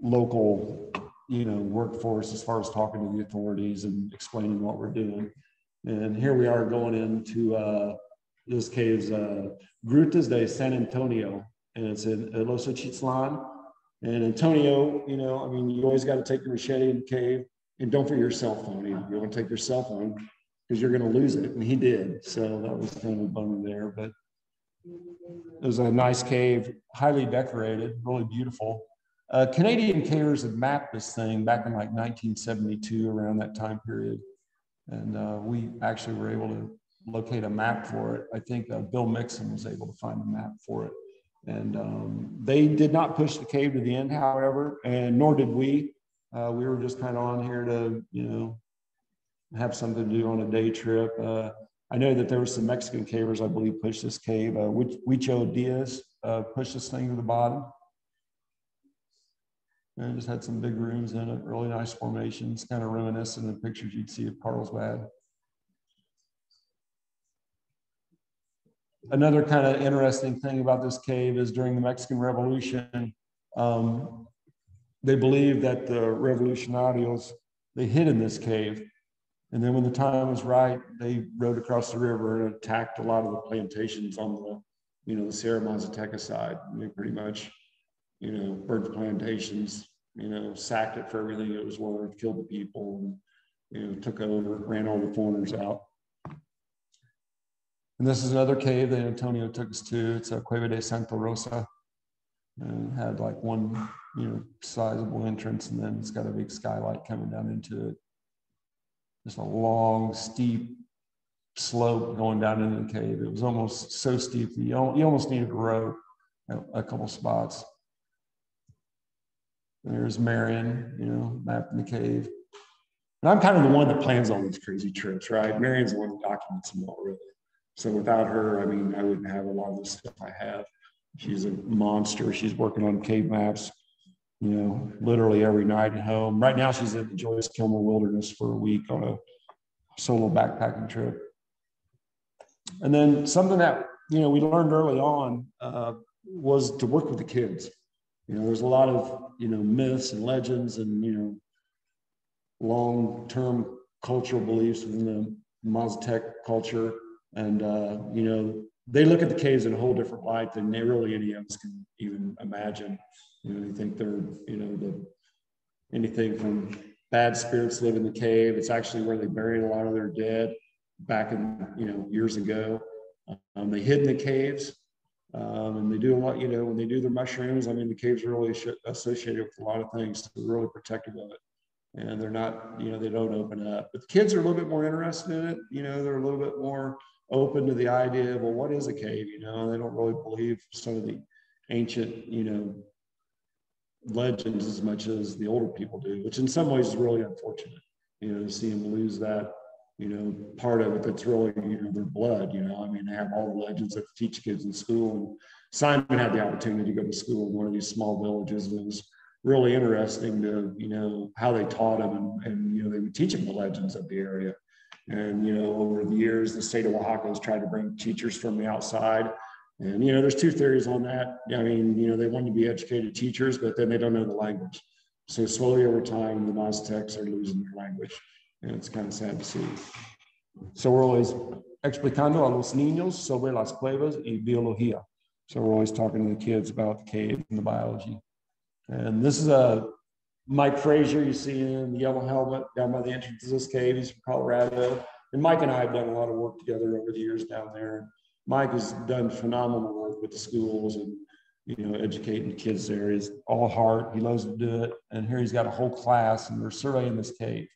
local, you know, work workforce as far as talking to the authorities and explaining what we're doing. And here we are going into uh, this cave's uh, Grutas de San Antonio, and it's in Los Chitlan. And Antonio, you know, I mean, you always got to take your machete in the cave, and don't forget your cell phone. You want to take your cell phone because you're going to lose it, and he did. So that was kind of a bummer there, but it was a nice cave, highly decorated, really beautiful. Uh, Canadian cavers had mapped this thing back in like 1972, around that time period. And uh, we actually were able to locate a map for it. I think uh, Bill Mixon was able to find a map for it. And um, they did not push the cave to the end, however, and nor did we. Uh, we were just kind of on here to, you know, have something to do on a day trip. Uh, I know that there were some Mexican cavers, I believe, pushed this cave. Uh, Huicho Diaz uh, pushed this thing to the bottom. And just had some big rooms in it, really nice formations, kind of reminiscent of the pictures you'd see of Carlsbad. Another kind of interesting thing about this cave is during the Mexican Revolution, um, they believed that the revolutionarios, they hid in this cave. And then when the time was right, they rode across the river and attacked a lot of the plantations on the, you know, the Sierra Mazateca side. And they pretty much, you know, burned the plantations, you know, sacked it for everything it was worth, killed the people, and, you know, took over, ran all the foreigners out. And this is another cave that Antonio took us to. It's a Cueva de Santa Rosa. And had like one, you know, sizable entrance, and then it's got a big skylight coming down into it. Just a long, steep slope going down into the cave. It was almost so steep that you, almost needed to row a couple spots. There's Marion, you know, mapping the cave. And I'm kind of the one that plans all these crazy trips, right? Marion's the one that documents them all, really. So without her, I mean, I wouldn't have a lot of the stuff I have. She's a monster. She's working on cave maps, you know, literally every night at home. Right now, she's in the Joyce Kilmer Wilderness for a week on a solo backpacking trip. And then something that, you know, we learned early on uh, was to work with the kids. You know, there's a lot of, you know, myths and legends and, you know, long-term cultural beliefs within the Mazatec culture and, uh, you know, they look at the caves in a whole different light than they really any of us can even imagine. You know, you think they're, you know, the anything from bad spirits live in the cave. It's actually where they buried a lot of their dead back in, you know, years ago. Um, they hid in the caves. Um, and they do a lot, you know, when they do their mushrooms, I mean, the caves are really associated with a lot of things. So they're really protective of it and they're not, you know, they don't open up. But the kids are a little bit more interested in it. You know, they're a little bit more open to the idea of, well, what is a cave? You know, they don't really believe some of the ancient, you know, legends as much as the older people do, which in some ways is really unfortunate, you know, to see them lose that, you know, part of it that's really, you know, their blood, you know. I mean, they have all the legends that teach kids in school. And Simon had the opportunity to go to school in one of these small villages. And it was really interesting to, you know, how they taught them and, and you know, they would teach them the legends of the area. And, you know, over the years, the state of Oaxaca has tried to bring teachers from the outside. And, you know, there's two theories on that. I mean, you know, they want to be educated teachers, but then they don't know the language. So slowly over time, the Mazatecs are losing their language. And it's kind of sad to see. So we're always explicando a los niños sobre las cuevas y biología. So we're always talking to the kids about the cave and the biology. And this is a Mike Frazier, you see in the yellow helmet down by the entrance of this cave. He's from Colorado. And Mike and I have done a lot of work together over the years down there. Mike has done phenomenal work with the schools and you know educating kids there. He's all heart. He loves to do it. And here he's got a whole class, and we're surveying this cave.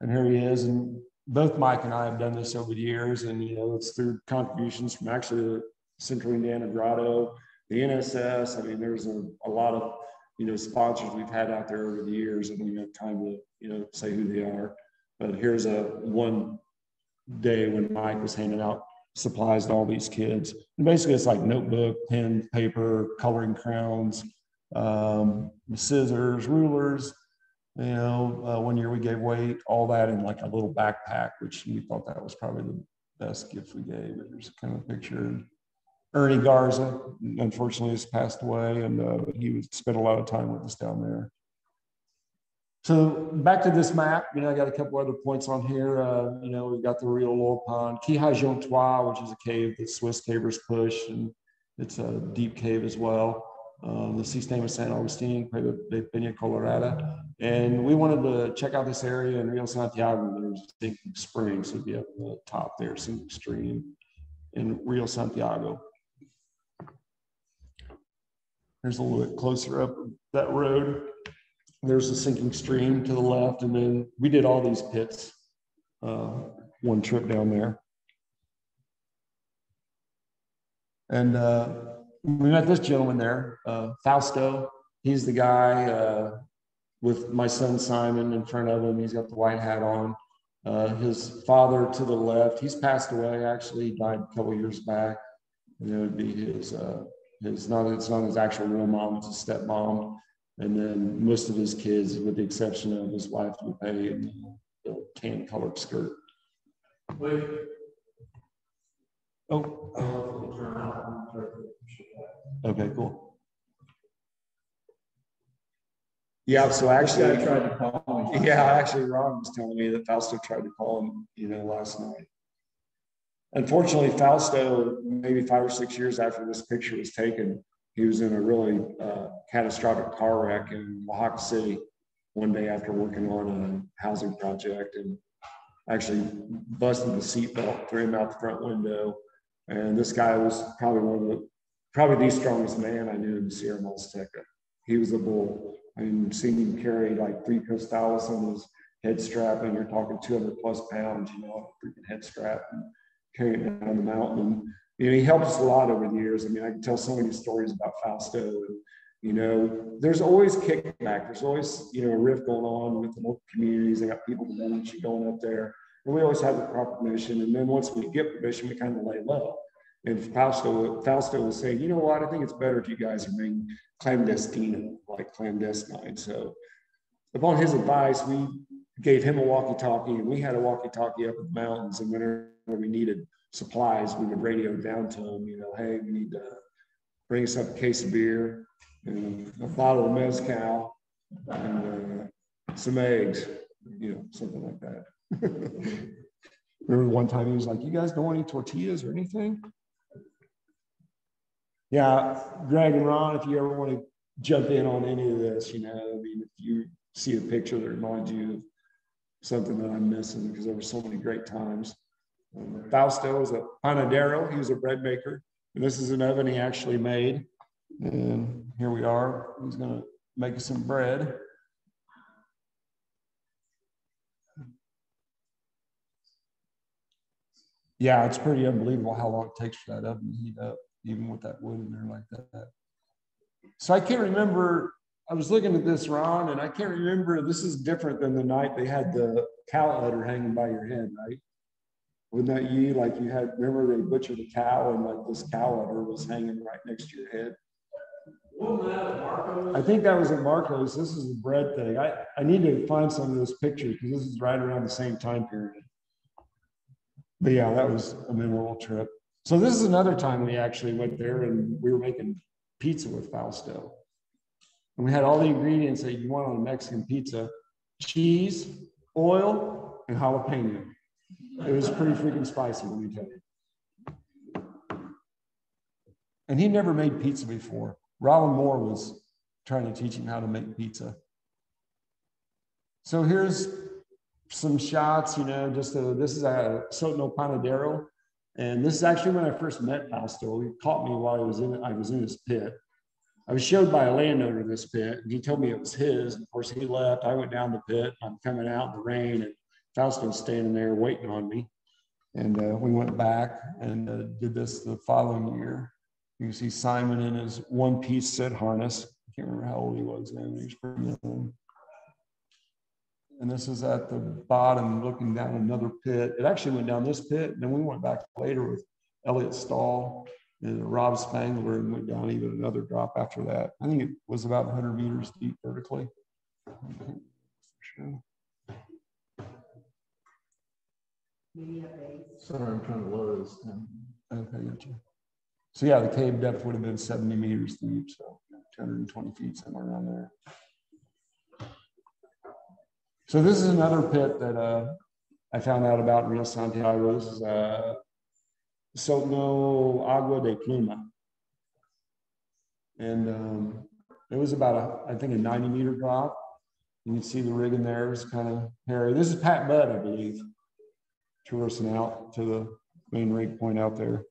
And here he is. And both Mike and I have done this over the years, and you know it's through contributions from actually the Central Indiana Grotto the NSS. I mean, there's a, a lot of you know sponsors we've had out there over the years, and we have time to you know say who they are. But here's a one day when Mike was handing out supplies to all these kids, and basically it's like notebook, pen, paper, coloring crowns, um, scissors, rulers, You know, uh, one year we gave away all that in like a little backpack, which we thought that was probably the best gift we gave. There's kind of a picture. Ernie Garza, unfortunately, has passed away, and uh, he spend a lot of time with us down there. So back to this map, you know, I got a couple other points on here. Uh, you know, we've got the Rio Lower Pond, Kijahe Xontjoa, which is a cave that Swiss cavers push, and it's a deep cave as well. Um, the Sistema San Agustin, Pueblo de Peña Colorada. And we wanted to check out this area in Rio Santiago. There's a sinking spring, so be up at the top there, sinking stream in Rio Santiago. Here's a little bit closer up that road. There's a sinking stream to the left, and then we did all these pits uh, one trip down there. And uh, we met this gentleman there, uh, Fausto. He's the guy uh, with my son Simon in front of him. He's got the white hat on. Uh, his father to the left, he's passed away. Actually, he died a couple years back. And it would be his uh, his not it's not his actual real mom, it's his stepmom. And then most of his kids, with the exception of his wife, Lupe, and the tan colored skirt. Wait. Oh. Okay, cool. Yeah, so actually, I tried to call him. Yeah, actually, Ron was telling me that Fausto tried to call him, you know, last night. Unfortunately, Fausto, maybe five or six years after this picture was taken, he was in a really uh, catastrophic car wreck in Oaxaca City one day after working on a housing project and actually busted the seatbelt, threw him out the front window. And this guy was probably one of the, probably the strongest man I knew in Sierra Mazateca. He was a bull. I mean, seeing him carry like three costales on his head strap, and you're talking 200 plus pounds, you know, freaking head strap, and carrying it down the mountain you know, he helped us a lot over the years. I mean, I can tell so many stories about Fausto. And, you know, there's always kickback. There's always, you know, a riff going on with the local communities. They got people that going up there. And we always have the proper permission. And then once we get permission, we kind of lay low. And Fausto, Fausto was saying, you know what, I think it's better if you guys remain clandestino, like clandestine. So upon his advice, we gave him a walkie-talkie and we had a walkie-talkie up in the mountains. And whenever we needed supplies, we would radio down to them, you know, hey, we need to bring us up a case of beer and a bottle of mezcal and uh, some eggs, you know, something like that. Remember one time he was like, you guys don't want any tortillas or anything? Yeah, Greg and Ron, if you ever want to jump in on any of this, you know, I mean, if you see a picture that reminds you of something that I'm missing, because there were so many great times. Fausto was a panadero. He was a bread maker. And this is an oven he actually made. And here we are. He's going to make some bread. Yeah, it's pretty unbelievable how long it takes for that oven to heat up, even with that wood in there like that. So I can't remember. I was looking at this, Ron, and I can't remember. This is different than the night they had the cow udder hanging by your head, right? Wasn't that you? Like you had, remember they butchered a cow and like this cow udder was hanging right next to your head. I think that was at Marcos. This is the bread thing. I, I need to find some of those pictures because this is right around the same time period. But yeah, that was a memorable trip. So this is another time we actually went there and we were making pizza with Fausto. And we had all the ingredients that you want on a Mexican pizza, cheese, oil, and jalapeno. It was pretty freaking spicy, let me tell you. And he never made pizza before. Roland Moore was trying to teach him how to make pizza. So here's some shots, you know, just a, this is uh, a Sótano Panadero. And this is actually when I first met Fausto. He caught me while I was in I was in his pit. I was showed by a landowner this pit, and he told me it was his. And of course, he left. I went down the pit. I'm coming out in the rain, and Fausto's standing there waiting on me. And uh, we went back and uh, did this the following year. You can see Simon in his one piece set harness. I can't remember how old he was then. He was pretty young. And this is at the bottom looking down another pit. It actually went down this pit. And then we went back later with Elliot Stahl and Rob Spangler and went down even another drop after that. I think it was about 100 meters deep vertically. Show. Sorry, I'm trying to load this. down. Okay, gotcha. So yeah, the cave depth would have been 70 meters deep, so 220 feet, somewhere around there. So this is another pit that uh, I found out about in Rio Santiago. This is uh, Sótano Agua de Pluma. And um, it was about, a, I think, a 90 meter drop. You can see the rig in there is kind of hairy. This is Pat Budd, I believe, traversing out to the main rig point out there.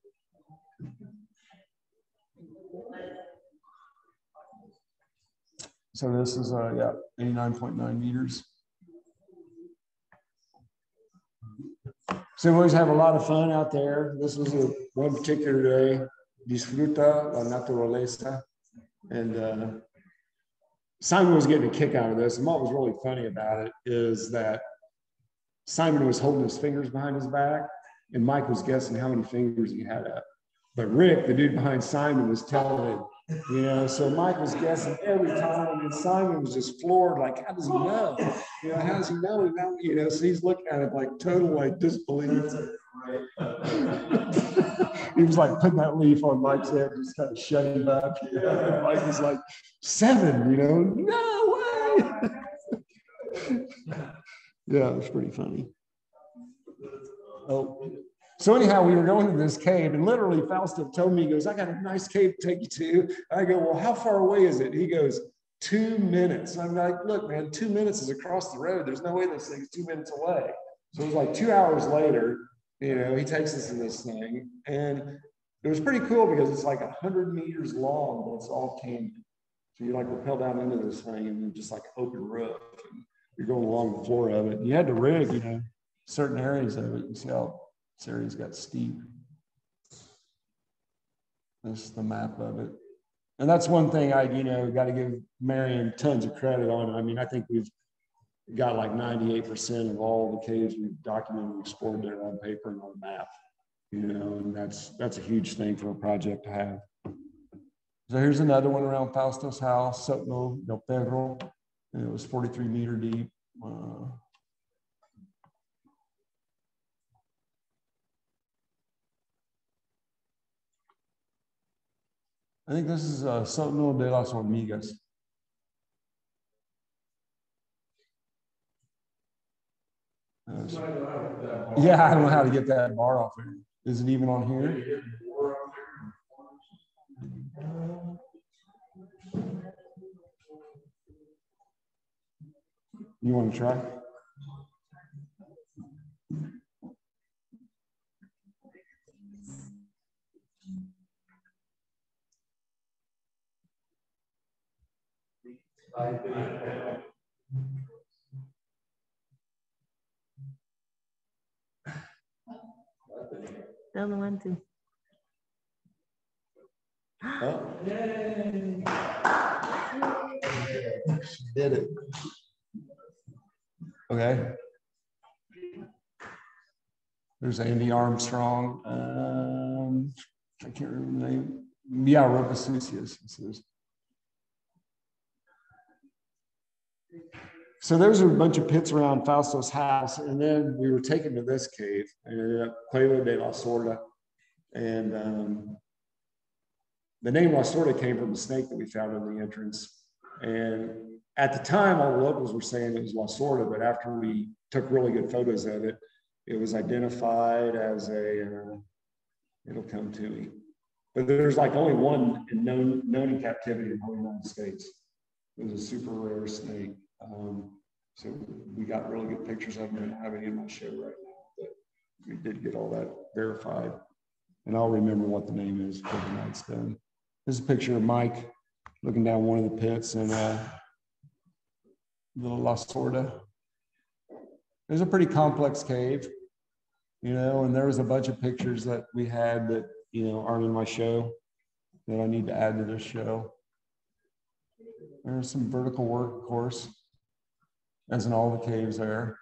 So this is, uh, yeah, 89.9 meters. So we always have a lot of fun out there. This was a one particular day. Disfruta la naturaleza. And uh, Simon was getting a kick out of this. And what was really funny about it is that Simon was holding his fingers behind his back, and Mike was guessing how many fingers he had up. But Rick, the dude behind Simon, was telling him, you know, so Mike was guessing every time, and Simon was just floored, like, how does he know? You know, how does he know? know? You know, so he's looking at it like total like disbelief. he was like putting that leaf on Mike's head, just kind of shutting back. Yeah. Mike was like, seven, you know, no way. yeah, it was pretty funny. Oh, so anyhow, we were going to this cave, and literally Fausto told me, he goes, I got a nice cave to take you to. I go, well, how far away is it? He goes, two minutes. I'm like, look, man, two minutes is across the road. There's no way this thing's two minutes away. So it was like two hours later, you know, he takes us in this thing. And it was pretty cool because it's like 100 meters long, but it's all canyon. So you like rappel down into this thing and then just like open roof. And you're going along the floor of it. You had to rig, you know, certain areas of it. You see how this area's got steep. This is the map of it. And that's one thing I, you know, got to give Marion tons of credit on. I mean, I think we've got like 98% of all the caves we've documented and explored there on paper and on map, you know, and that's that's a huge thing for a project to have. So here's another one around Fausto's house, Sótano del Perro, and it was 43 meter deep. Uh, I think this is uh, Sótano de las Hormigas. Uh, yeah, I don't know how to get that bar off Is it even on here? You want to try? Don't want to. Oh. Yay. She did it. Okay. There's Andy Armstrong. Um, I can't remember the name. Yeah, Rupasucius. So there's a bunch of pits around Fausto's house, and then we were taken to this cave, uh, Cueva de la Sorda, and um, the name La Sorda came from a snake that we found in the entrance. And at the time, all the locals were saying it was La Sorda, but after we took really good photos of it, it was identified as a, uh, it'll come to me. But there's like only one known, known in captivity in the whole United States. It was a super rare snake. Um, so we got really good pictures of them. I don't have any in my show right now, but we did get all that verified. And I'll remember what the name is for the night's done. This is a picture of Mike looking down one of the pits in uh, the La Sorda. It's a pretty complex cave, you know, and there was a bunch of pictures that we had that, you know, aren't in my show that I need to add to this show. There's some vertical work, of course as in all the caves there.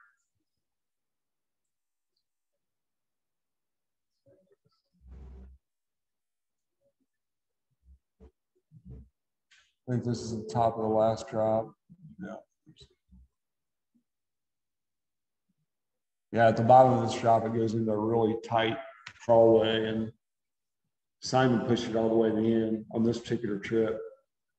I think this is the top of the last drop. Yeah. Yeah, at the bottom of the shop, it goes into a really tight crawlway and Simon pushed it all the way to the end on this particular trip.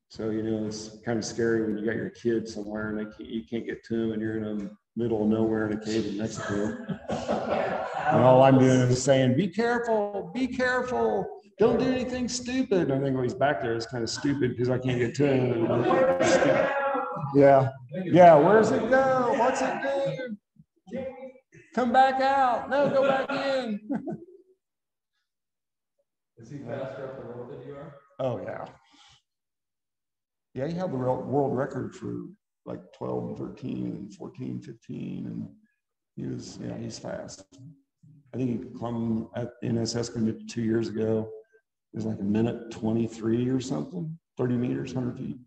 So, you know, it's kind of scary when you got your kids somewhere and they can't, you can't get to them and you're in the middle of nowhere in a cave in Mexico. And all I'm doing is saying, be careful, be careful, don't do anything stupid. And I think when he's back there, it's kind of stupid because I can't get to him. Yeah, yeah, where's it go? What's it do? Come back out. No, go back in. Is he faster up the road than you are? Oh, yeah. Yeah, he held the world record for like 12 and 13 and 14, 15. And he was, yeah, he's fast. I think he climbed at NSS two years ago. It was like a minute 23 or something, 30 meters, 100 feet.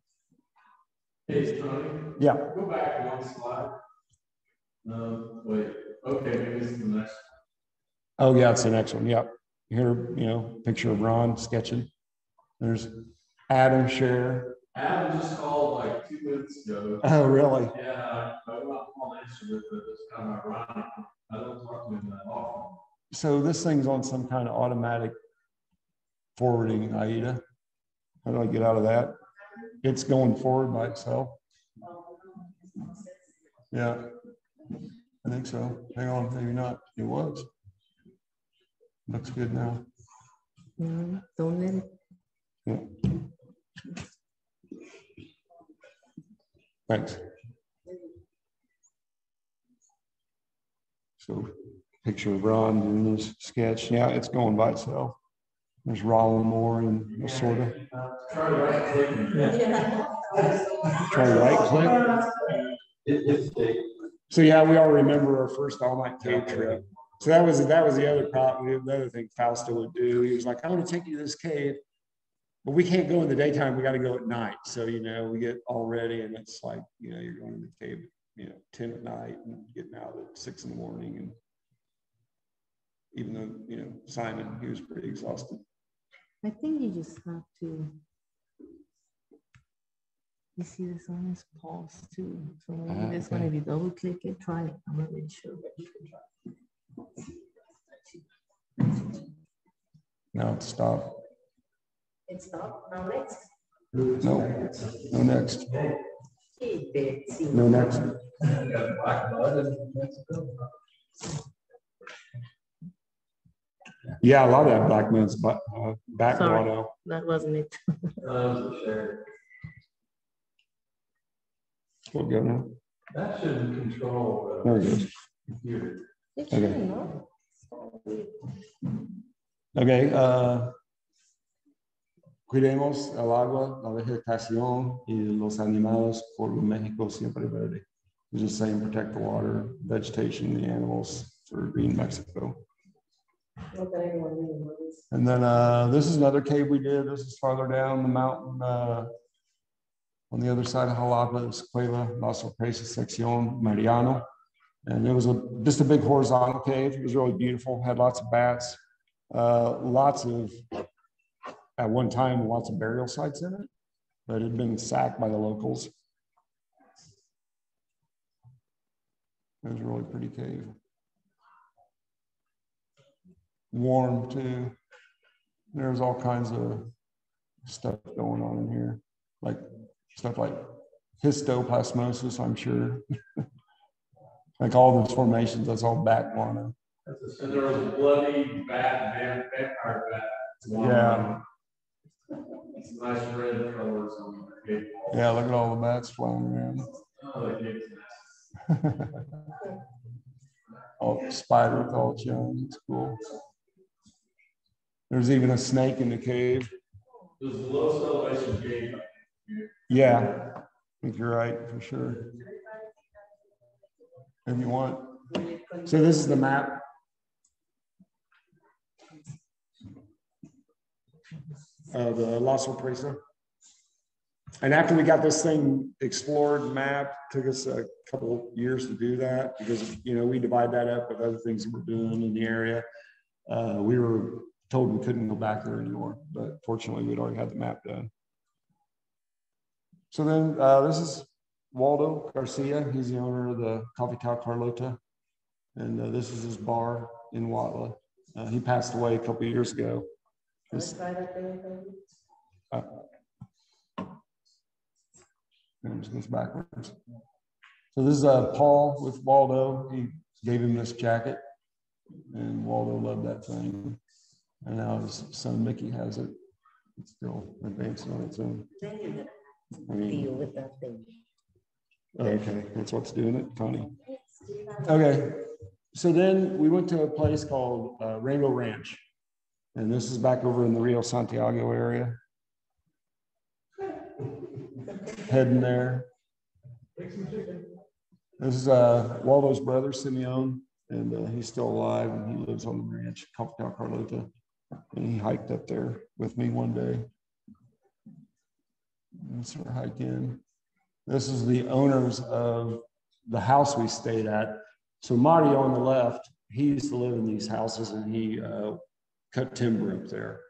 Hey, Tony. Yeah. Go back one slide. No, wait, okay, maybe this is the next. Oh, yeah, it's the next one. Yep. Here, you know, picture of Ron sketching. There's Adam Share. Adam just called like two minutes ago. Oh, really? Yeah, I, I will not call answer it, but it's kind of ironic. I don't talk to him that often. So this thing's on some kind of automatic forwarding AIDA. How do I get out of that? It's going forward by itself. Yeah, I think so. Hang on, maybe not. It was. Looks good now. No, don't let it. Yeah. Thanks. So picture of Ron doing this sketch. Yeah, it's going by itself. There's Rollin Moore and sort of. Try to right click. Try right click. So yeah, we all remember our first all night cave trip. So that was that was the other problem. The other thing Fausto would do. He was like, "I'm going to take you to this cave, but we can't go in the daytime. We got to go at night." So you know, we get all ready, and it's like you know, you're going to the cave, you know, ten at night and getting out at six in the morning. And even though you know Simon, he was pretty exhausted. I think you just have to. You see this one is paused too. So maybe Ah, this okay. one, if you double click it, try it. I'm not really sure. but you can try. Now it's stopped. It's not, now next. No, no next. Hey, Betsy. No next. Yeah, a lot of that black man's back, uh, back Sorry, auto. that wasn't it. We'll go now. That shouldn't control. uh, There it is. Computer. It Okay. should not. Okay, uh. Cuidemos el agua, la vegetación y los animales por México siempre verde. It's just saying protect the water, vegetation, the animals for green Mexico. And then uh, this is another cave we did. This is farther down the mountain. Uh, on the other side of Jalapa is Cueva La Sorpresa Sección Mariano. And it was a just a big horizontal cave. It was really beautiful, had lots of bats, uh, lots of, at one time, lots of burial sites in it, but it had been sacked by the locals. It was a really pretty cave. Warm too. There's all kinds of stuff going on in here, like stuff like histoplasmosis, I'm sure. like all those formations, that's all bat guano. And there was a bloody bat, man, vampire bat. Yeah. Nice red colors on the. Yeah, look at all the bats flying around. Oh, oh, spider with all its young. It's cool. There's even a snake in the cave. It was the lowest elevation cave. Yeah, I think you're right for sure. If you want. So this is the map. Of the La Sorpresa. And after we got this thing explored, mapped, took us a couple years to do that because, you know, we divide that up with other things that we're doing in the area. Uh, we were told we couldn't go back there anymore, but fortunately we'd already had the map done. So then uh, this is Waldo Garcia. He's the owner of the Cafetal Carlota. And uh, this is his bar in Huautla. Uh, he passed away a couple years ago. His- uh, goes backwards. So this is uh, Paul with Waldo. He gave him this jacket, and Waldo loved that thing. And now his son Mickey has it. It's still advancing on its own. I mean, Deal with that thing. Okay, that's what's doing it, Connie. Okay, so then we went to a place called uh, Rainbow Ranch. And this is back over in the Rio Santiago area. Heading there. This is uh, Waldo's brother, Simeon, and uh, he's still alive and he lives on the ranch, Cafetal Carlota. And he hiked up there with me one day. And so we're hiking. This is the owners of the house we stayed at. So Mario on the left, he used to live in these houses and he uh, cut timber up there.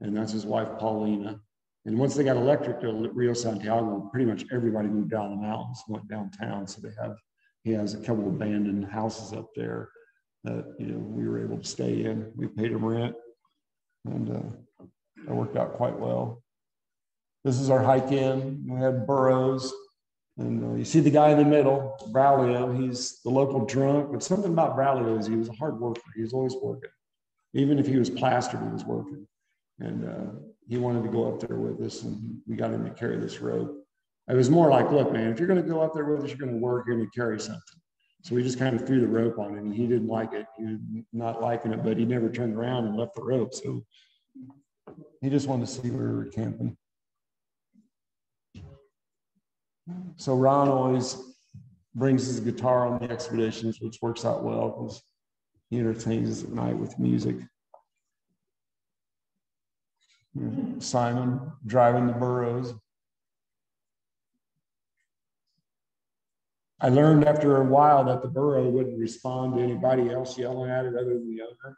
And that's his wife, Paulina. And once they got electric to Rio Santiago, pretty much everybody moved down the mountains, went downtown. So they have, he has a couple of abandoned houses up there that, you know, we were able to stay in. We paid him rent and uh, that worked out quite well. This is our hike in. We had burros. And uh, you see the guy in the middle, Braulio, he's the local drunk, but something about Braulio is he was a hard worker. He was always working. Even if he was plastered, he was working. And uh, he wanted to go up there with us, and we got him to carry this rope. It was more like, look, man, if you're going to go up there with us, you're going to work, you're going to carry something. So we just kind of threw the rope on him, he didn't like it. He was not liking it, but he never turned around and left the rope. So he just wanted to see where we were camping. So Ron always brings his guitar on the expeditions, which works out well because he entertains us at night with music. Simon driving the burros. I learned after a while that the burro wouldn't respond to anybody else yelling at it other than the owner.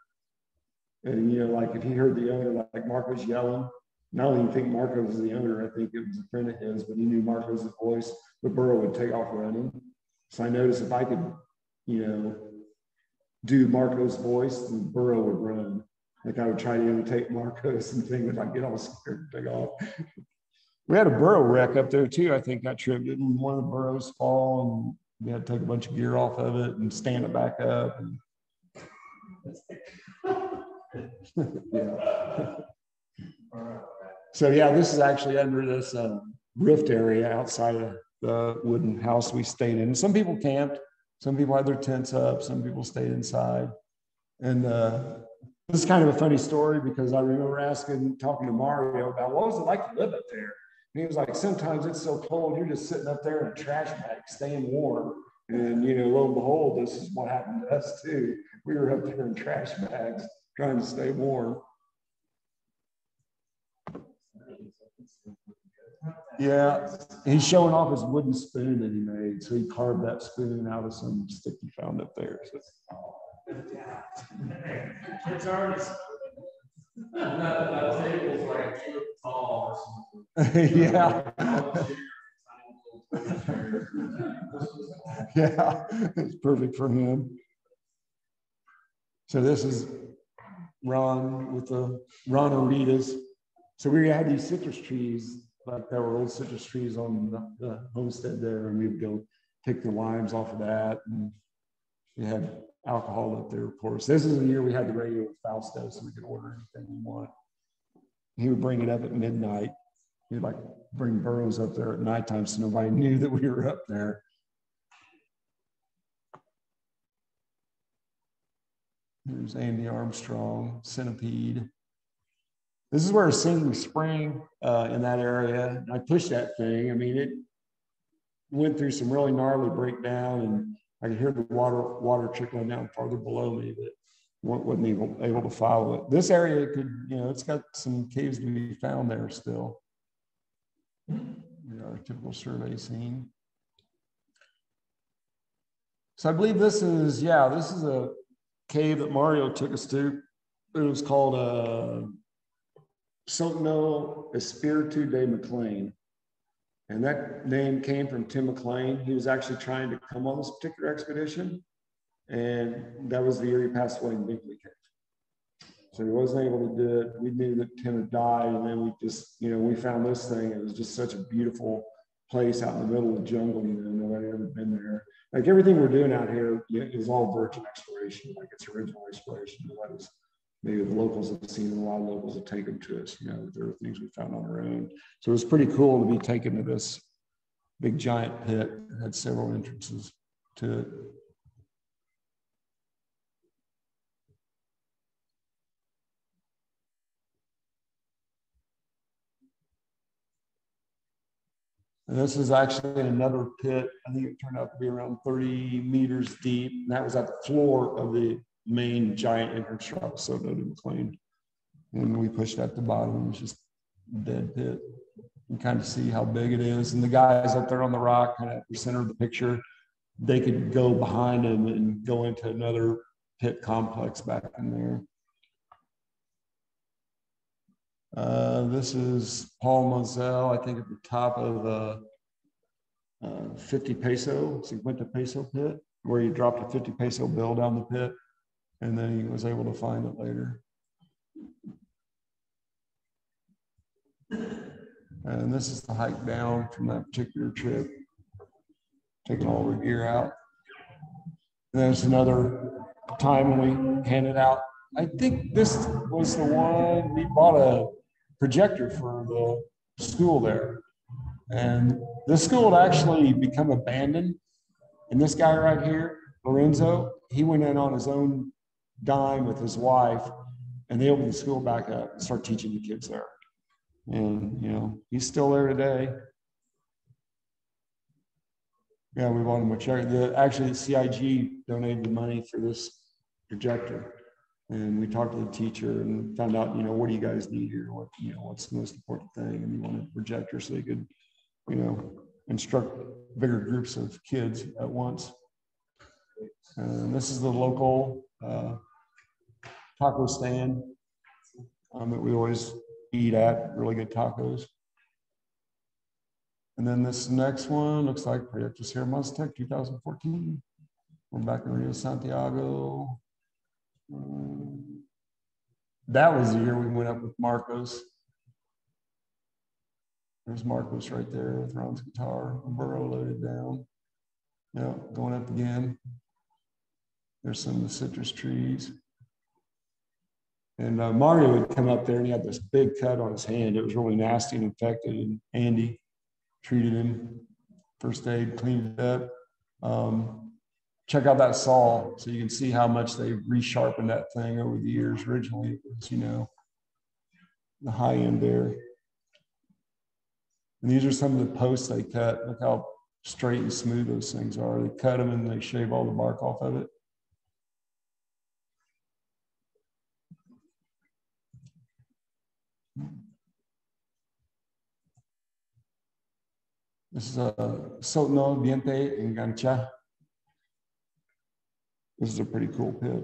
And you know, like if he heard the owner, like Marco's yelling, not only think Marco was the owner, I think it was a friend of his, but he knew Marco's voice, the burro would take off running. So I noticed if I could, you know, do Marco's voice, the burro would run. Like I would try to imitate Marcos and think if I get all scared and take off. We had a burro wreck up there too, I think that tripped. Didn't one of the burros fall and we had to take a bunch of gear off of it and stand it back up. Yeah. So yeah, this is actually under this uh, rift area outside of the wooden house we stayed in. Some people camped, some people had their tents up, some people stayed inside. And uh, this is kind of a funny story because I remember asking, talking to Mario about what was it like to live up there? And he was like, sometimes it's so cold, you're just sitting up there in a trash bag, staying warm. And you know, lo and behold, this is what happened to us too. We were up there in trash bags trying to stay warm. Yeah, he's showing off his wooden spoon that he made. So he carved that spoon out of some stick he found up there. So. It's. That, table's like two tall yeah. yeah, it's perfect for him. So this is Ron with the Ron Aritas. So we had these citrus trees, like there were old citrus trees on the, the homestead there, and we would go take the limes off of that. And we had alcohol up there, of course. This is the year we had the radio with Fausto, so we could order anything we want. He would bring it up at midnight. He'd like bring burros up there at nighttime so nobody knew that we were up there. There's Andy Armstrong, Centipede. This is where a singing spring uh, in that area. I pushed that thing. I mean, it went through some really gnarly breakdown, and I could hear the water water trickling down farther below me, but wasn't able, able to follow it. This area could, you know, it's got some caves to be found there still. You Our typical survey scene. So I believe this is, yeah, this is a cave that Mario took us to. It was called uh, Sótano Espiritu de McLean. And that name came from Tim McLean. He was actually trying to come on this particular expedition. And that was the year he passed away in Binkley Cave. So he wasn't able to do it. We knew that Tim had died, and then we just, you know, we found this thing. It was just such a beautiful place out in the middle of the jungle. You know, nobody had ever been there. Like everything we're doing out here is all virgin exploration, like it's original exploration. Was maybe the locals have seen, and a lot of locals have taken to us. You know, there are things we found on our own. So it was pretty cool to be taken to this big giant pit. It had several entrances to it. And this is actually another pit. I think it turned out to be around 30 meters deep. And that was at the floor of the main giant entrance shop, Sótano McLean. And we pushed at the bottom, it was just dead pit. You kind of see how big it is. And the guys up there on the rock, kind of at the center of the picture, they could go behind them and go into another pit complex back in there. Uh, this is Paul Moselle, I think at the top of uh, uh, 50 peso, 50 peso pit, where you dropped a 50 peso bill down the pit, and then he was able to find it later. And this is the hike down from that particular trip, taking all the gear out. And there's another time when we handed out. I think this was the one we bought a projector for the school there. And this school had actually become abandoned. And this guy right here, Lorenzo, he went in on his own dime with his wife and they opened the school back up and start teaching the kids there. And, you know, he's still there today. Yeah, we bought him a check. The, actually, CIG donated the money for this projector. And we talked to the teacher and found out, you know, what do you guys need here? What, you know, what's the most important thing? And he wanted a projector so they could, you know, instruct bigger groups of kids at once. And this is the local uh, taco stand um, that we always eat at, really good tacos. And then this next one looks like Proyecto Sierra Mazatec 2014. We're back in Rio Santiago. Um, that was the year we went up with Marcos. There's Marcos right there with Ron's guitar, burro loaded down. Yeah, going up again. There's some of the citrus trees. And uh, Mario would come up there and he had this big cut on his hand. It was really nasty and infected. And Andy treated him, first aid, cleaned it up. Um, check out that saw so you can see how much they've resharpened that thing over the years. Originally, it was, you know, the high end there. And these are some of the posts they cut. Look how straight and smooth those things are. They cut them and they shave all the bark off of it. This is a Sótano Diente Engancha. This is a pretty cool pit.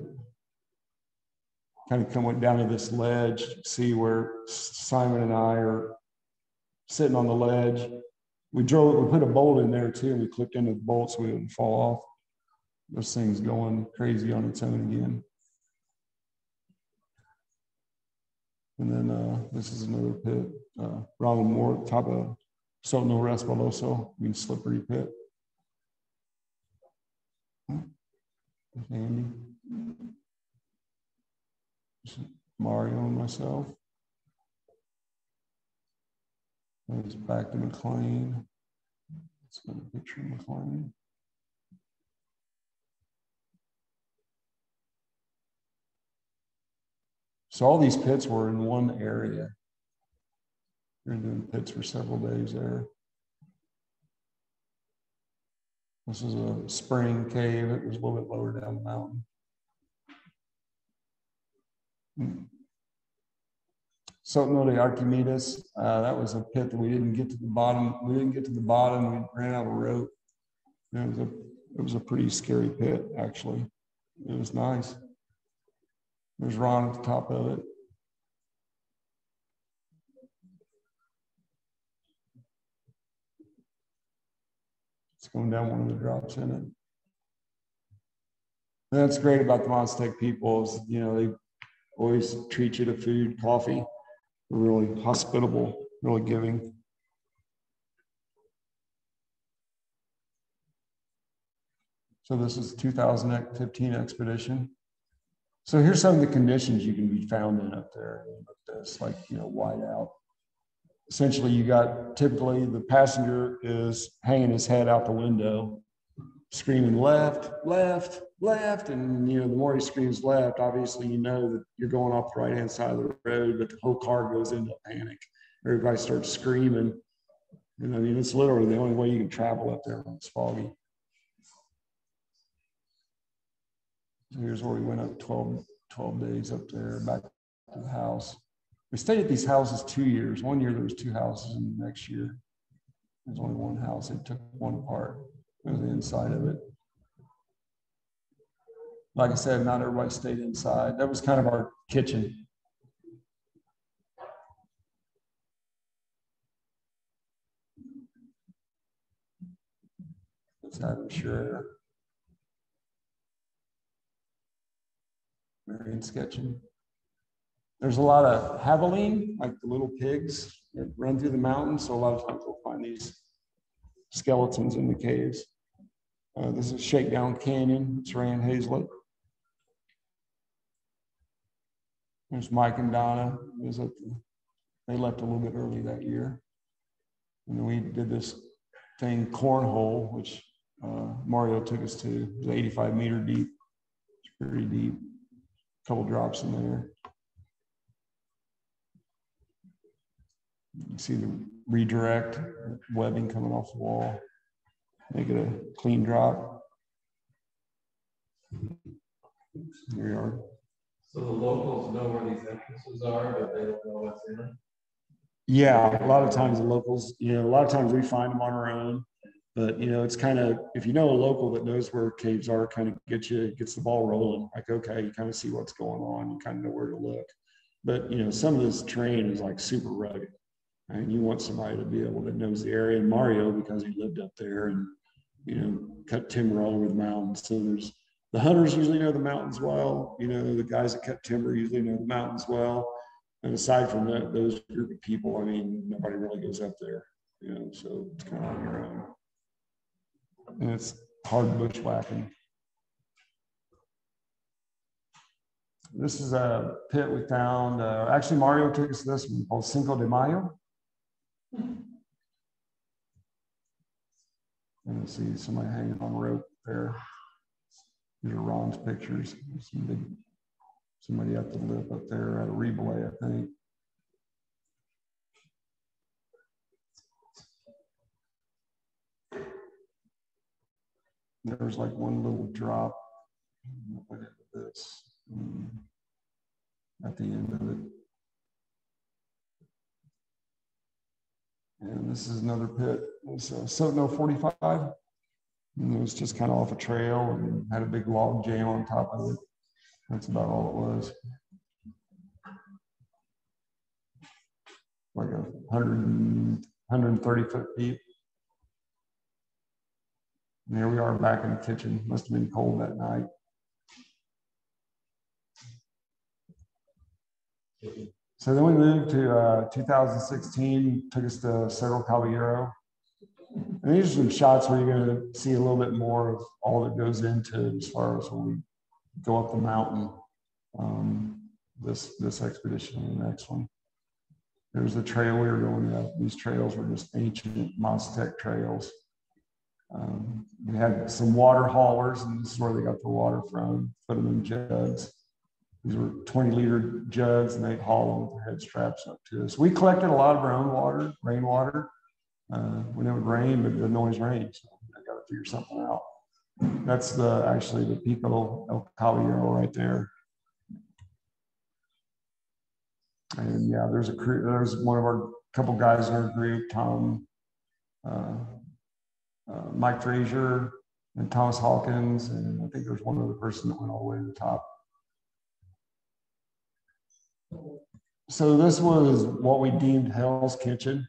Kind of come down to this ledge, see where Simon and I are sitting on the ledge. We drove, we put a bolt in there too, we clipped into the bolt so we wouldn't fall off. This thing's going crazy on its own again. And then uh, this is another pit, uh, Ronald Moore, top of Sótano Resbaloso, means slippery pit. Andy, Mario and myself. There's back to McLean. Let's get a picture of McLean. So all these pits were in one area. Are doing pits for several days there. This is a spring cave. It was a little bit lower down the mountain. Hmm. Archimedes, uh, that was a pit that we didn't get to the bottom. We didn't get to the bottom. We ran out of rope. It was a, it was a pretty scary pit, actually. It was nice. There's Ron at the top of it. It's going down one of the drops in it. that's great about the Mazatec people is, you know, they always treat you to food, coffee. Really hospitable, really giving. So this is 2015 expedition. So here's some of the conditions you can be found in up there. This like, you know, white out. Essentially, you got typically the passenger is hanging his head out the window, screaming left, left, left. And, you know, the more he screams left, obviously, you know that you're going off the right hand side of the road, but the whole car goes into panic. Everybody starts screaming. And I mean, it's literally the only way you can travel up there when it's foggy. Here's where we went up 12, 12 days up there back to the house. We stayed at these houses two years. One year there was two houses, and the next year there was only one house. They took one apart. It was the inside of it. Like I said, not everybody stayed inside. That was kind of our kitchen. Let's have sure. Marion sketching. There's a lot of javelina, like the little pigs that run through the mountains. So a lot of times we'll find these skeletons in the caves. Uh, this is Shakedown Canyon. It's Rand Hazlett. There's Mike and Donna. The, they left a little bit early that year. And we did this thing, cornhole, which uh, Mario took us to. It was 85 meter deep. It's pretty deep A couple drops in there. You see the redirect webbing coming off the wall. Make it a clean drop. Here we are. So the locals know where these entrances are, but they don't know what's in them? Yeah, a lot of times the locals, you know, a lot of times we find them on our own. But you know, it's kind of if you know a local that knows where caves are, kind of gets you gets the ball rolling. Like okay, you kind of see what's going on, you kind of know where to look. But you know, some of this terrain is like super rugged, and you want somebody to be able to knows the area. And Mario, because he lived up there and you know cut timber all over the mountains, so there's the hunters usually know the mountains well. You know, the guys that cut timber usually know the mountains well. And aside from that, those group of people, I mean, nobody really goes up there. You know, so it's kind of on your own and it's hard bushwhacking. This is a pit we found. Uh, actually, Mario took us to this one called Cinco de Mayo. And you see somebody hanging on a rope there. These are Ron's pictures. Some big, somebody at the lip up there at a relay, I think. there's like one little drop this um, at the end of it. And this is another pit. It's a Sótano 45. And it was just kind of off a trail and had a big log jam on top of it. That's about all it was. Like a 100, 130 foot deep. And there we are back in the kitchen. Must have been cold that night. Mm-hmm. So then we moved to uh, 2016, took us to Cerro Caballero. And these are some shots where you're going to see a little bit more of all that goes into as far as when we go up the mountain. Um, this this expedition and the next one. There's the trail we were going up. These trails were just ancient Mazatec trails. Um, we had some water haulers, and this is where they got the water from, put them in jugs. These were 20 liter jugs, and they'd haul them with their head straps up to us. We collected a lot of our own water, rainwater, uh, when it would rain, but it didn't always rain. So I got to figure something out. That's the actually the Pico El Caballero right there. And yeah, there's a crew, there's one of our couple guys in our group, Tom, uh, uh, Mike Frazier and Thomas Hawkins, and I think there's one other person that went all the way to the top. So this was what we deemed Hell's Kitchen.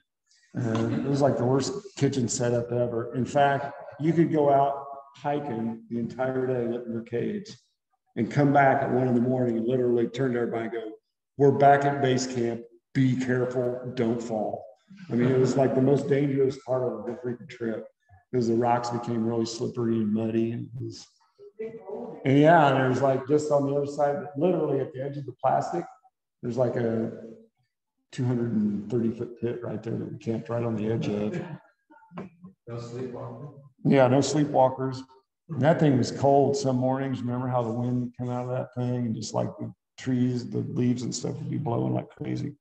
And it was like the worst kitchen setup ever. In fact, you could go out hiking the entire day looking for caves. and come back at one in the morning and literally turn to everybody and go, we're back at base camp. Be careful. Don't fall. I mean, it was like the most dangerous part of the freaking trip because the rocks became really slippery and muddy. And, was, and yeah, and it was like just on the other side, literally at the edge of the plastic, there's like a 230 foot pit right there that we camped right on the edge of. No sleepwalking. Yeah, no sleepwalkers. And that thing was cold some mornings. Remember how the wind would come out of that thing and just like the trees, the leaves and stuff would be blowing like crazy.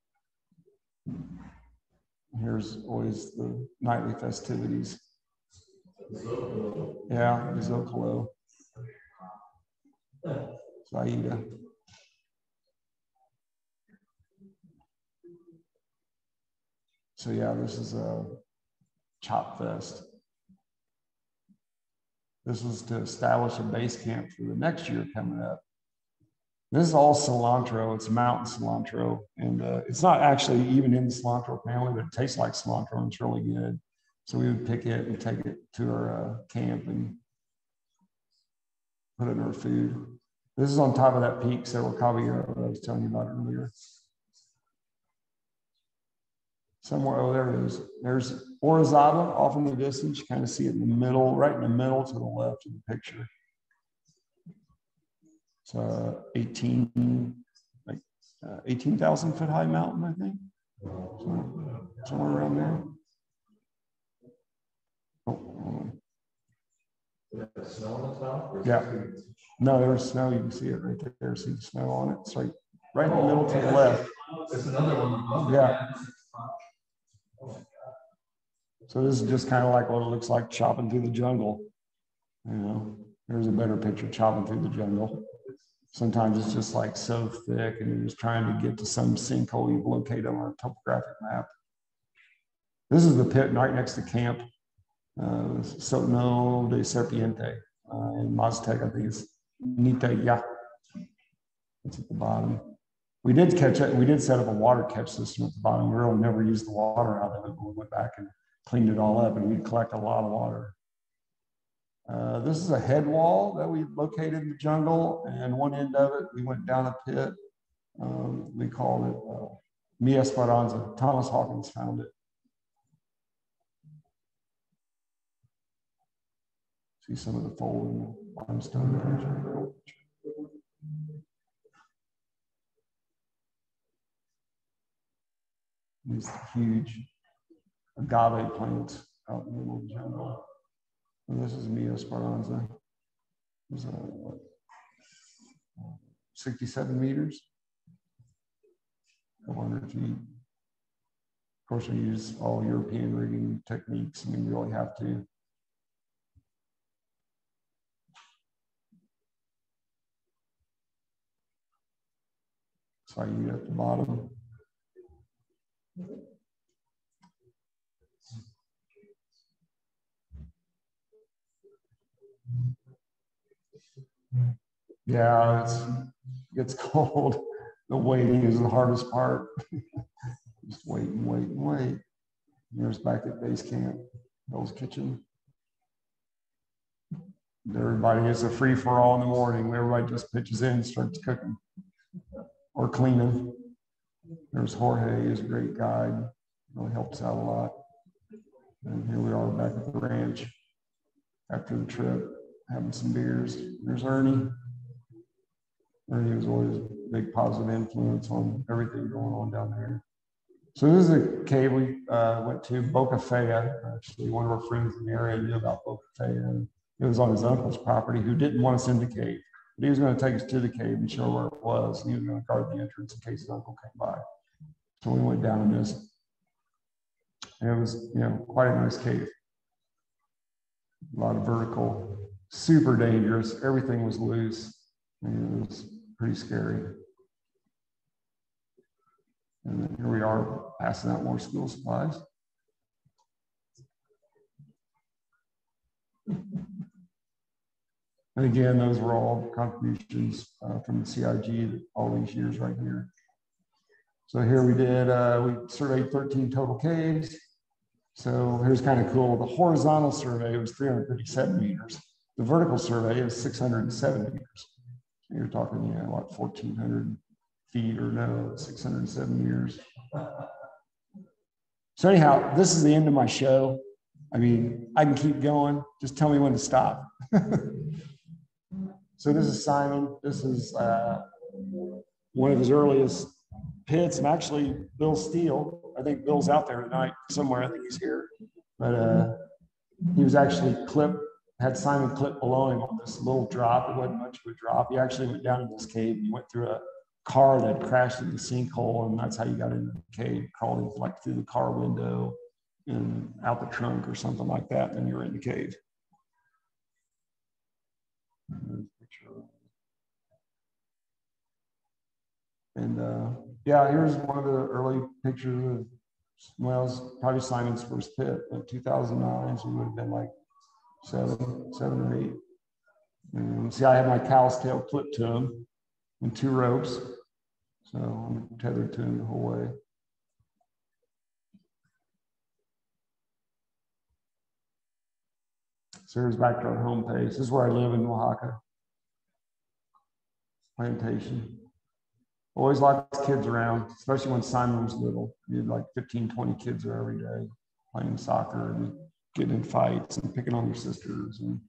Here's always the nightly festivities. Yeah, Zocalo. Saida. So yeah, this is a chop fest. This was to establish a base camp for the next year coming up. This is all cilantro. It's mountain cilantro. And uh, it's not actually even in the cilantro family, but it tastes like cilantro and it's really good. So we would pick it and take it to our uh, camp and put it in our food. This is on top of that peak, Cerro Caballero that I was telling you about earlier. Somewhere, oh, there it is. There's Orizaba off in the distance. You kind of see it in the middle, right in the middle to the left of the picture. It's a 18, like uh, 18,000 foot high mountain, I think. So, somewhere around there. Oh, snow on the top? yeah. No, there's snow. You can see it right there. See the snow on it. It's right, right in the middle to the left. There's another one. Yeah. So this is just kind of like what it looks like chopping through the jungle. You know, there's a better picture chopping through the jungle. Sometimes it's just like so thick and you're just trying to get to some sinkhole you've located on a topographic map. This is the pit right next to camp, uh, Sótano de Serpiente. Uh, in Mazatec, I think it's. It's at the bottom. We did catch it. We did set up a water catch system at the bottom. We really never used the water out of it, but we went back and cleaned it all up and we'd collect a lot of water. Uh, this is a head wall that we located in the jungle, and one end of it, we went down a pit. Um, we called it uh, Mi Esperanza. Thomas Hawkins found it. See some of the folding limestone. These huge agave plants out in the middle of the jungle. And this is Mi Esperanza. It's uh, what, 67 meters, 400 feet. Of course, we use all European rigging techniques. I mean, we really have to. So you at the bottom. Yeah, it's it gets cold. The waiting is the hardest part. Just wait and wait and wait. Here's back at base camp, Bill's kitchen. Everybody is a free for all in the morning. Everybody just pitches in, starts cooking or cleaning. There's Jorge, he's a great guide, really helps out a lot. And here we are back at the ranch after the trip, having some beers. There's Ernie. Ernie was always a big positive influence on everything going on down there. So this is a cave we uh, went to, Boca Fea. Actually, one of our friends in the area knew about Boca Fea. It was on his uncle's property who didn't want us in the cave. But he was going to take us to the cave and show where it was. And he was going to guard the entrance in case his uncle came by. So we went down in this. And it was, you know, quite a nice cave. A lot of vertical, super dangerous. Everything was loose. It was pretty scary. And then here we are passing out more school supplies. And again, those were all contributions uh, from the CIG all these years right here. So here we did, uh, we surveyed 13 total caves. So here's kind of cool. The horizontal survey was 357 meters. The vertical survey is 607 meters. You're talking, yeah, what, 1,400 feet or no, 607 years. So anyhow, this is the end of my show. I mean, I can keep going. Just tell me when to stop. so this is Simon. This is uh, one of his earliest pits, and actually Bill Steele. I think Bill's out there tonight somewhere. I think he's here, but uh, he was actually clipped. Had Simon clipped below him on this little drop. It wasn't much of a drop. He actually went down in this cave. He went through a car that crashed in the sinkhole, and that's how you got into the cave. Crawled in, like through the car window and out the trunk or something like that. and you're in the cave. And uh, yeah, here's one of the early pictures of, well, probably Simon's first pit, but 2009, so he would have been like seven, seven or eight. And see, I have my cow's tail clipped to him and two ropes. So I'm tethered to him the whole way. So here's back to our home page. This is where I live in Oaxaca. Plantation. Always lots of kids around, especially when Simon was little. You had like 15, 20 kids there every day playing soccer and getting in fights and picking on their sisters and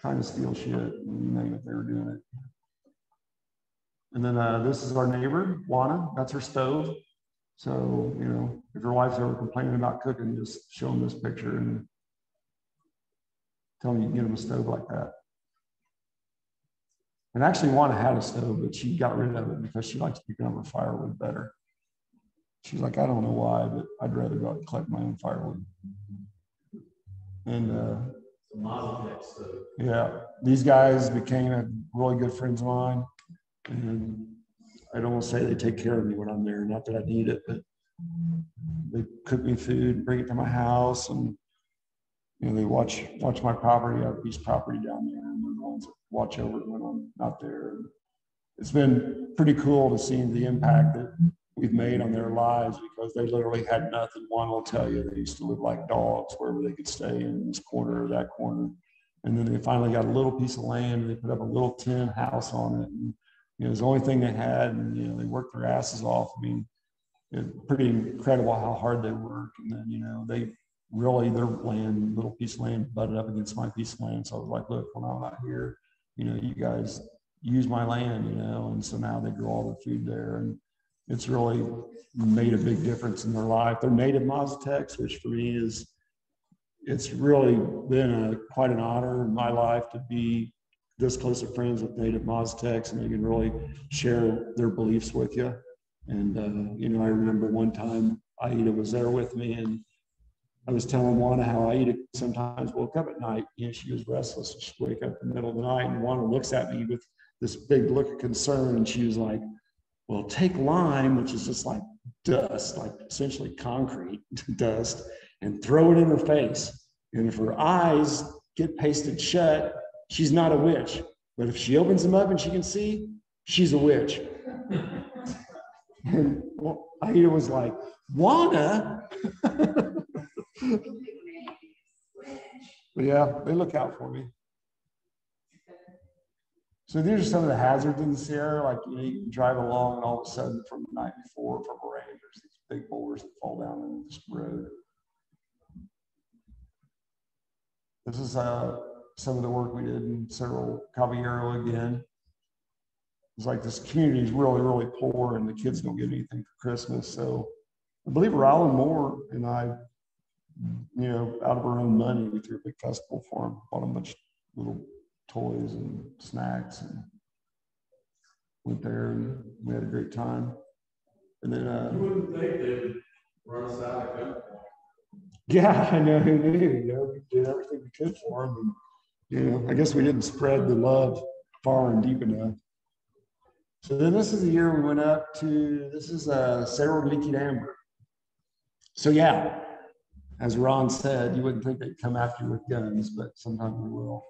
trying to steal shit and you name it, they were doing it. And then uh, this is our neighbor, Juana. That's her stove. So, you know, if your wife's ever complaining about cooking, just show them this picture and tell them you can get them a stove like that. And actually, Juana had a stove, but she got rid of it because she likes picking up her firewood better. She's like, I don't know why, but I'd rather go out and collect my own firewood. And uh, yeah, these guys became a really good friends of mine. And I'd almost say they take care of me when I'm there. Not that I need it, but they cook me food, bring it to my house, and you know they watch watch my property. I have a piece of property down there, and they're the ones that watch over it when I'm not there. It's been pretty cool to see the impact that we've made on their lives because they literally had nothing. One will tell you they used to live like dogs wherever they could stay in this corner or that corner. And then they finally got a little piece of land and they put up a little tin house on it. And you know, it was the only thing they had, and you know, they worked their asses off. I mean, it's pretty incredible how hard they work. And then, you know, they really their land, little piece of land, butted up against my piece of land. So I was like, look, when I'm not here, you know, you guys use my land, you know, and so now they grow all the food there, and it's really made a big difference in their life. They're native Mazatecs, which for me is it's really been a quite an honor in my life to be this close of friends with native Mazatecs and they can really share their beliefs with you. And, uh, you know, I remember one time Aida was there with me and I was telling Juana how Aida sometimes woke up at night. You know, she was restless. She'd wake up in the middle of the night and Juana looks at me with this big look of concern and she was like, well, take lime, which is just like dust, like essentially concrete dust, and throw it in her face. And if her eyes get pasted shut, she's not a witch. But if she opens them up and she can see, she's a witch. and well, Aida was like, Juana? yeah, they look out for me. So these are some of the hazards in the Sierra. Like you, know, you can drive along, and all of a sudden, from the night before, from a rain, there's these big boulders that fall down in this road. This is uh, some of the work we did in Cerro Caballero again. It's like this community is really, really poor, and the kids don't get anything for Christmas. So I believe Rylan Moore and I, you know, out of our own money, we threw a big festival for them, bought a bunch of little toys and snacks and went there and we had a great time. And then uh, you wouldn't think they would run us out of gunpoint. Yeah, I know who knew. You know, we did everything we could for them. And, you know, I guess we didn't spread the love far and deep enough. So then this is the year we went up to, this is uh, Cerro Liquidambre. So yeah, as Ron said, you wouldn't think they'd come after you with guns, but sometimes they will.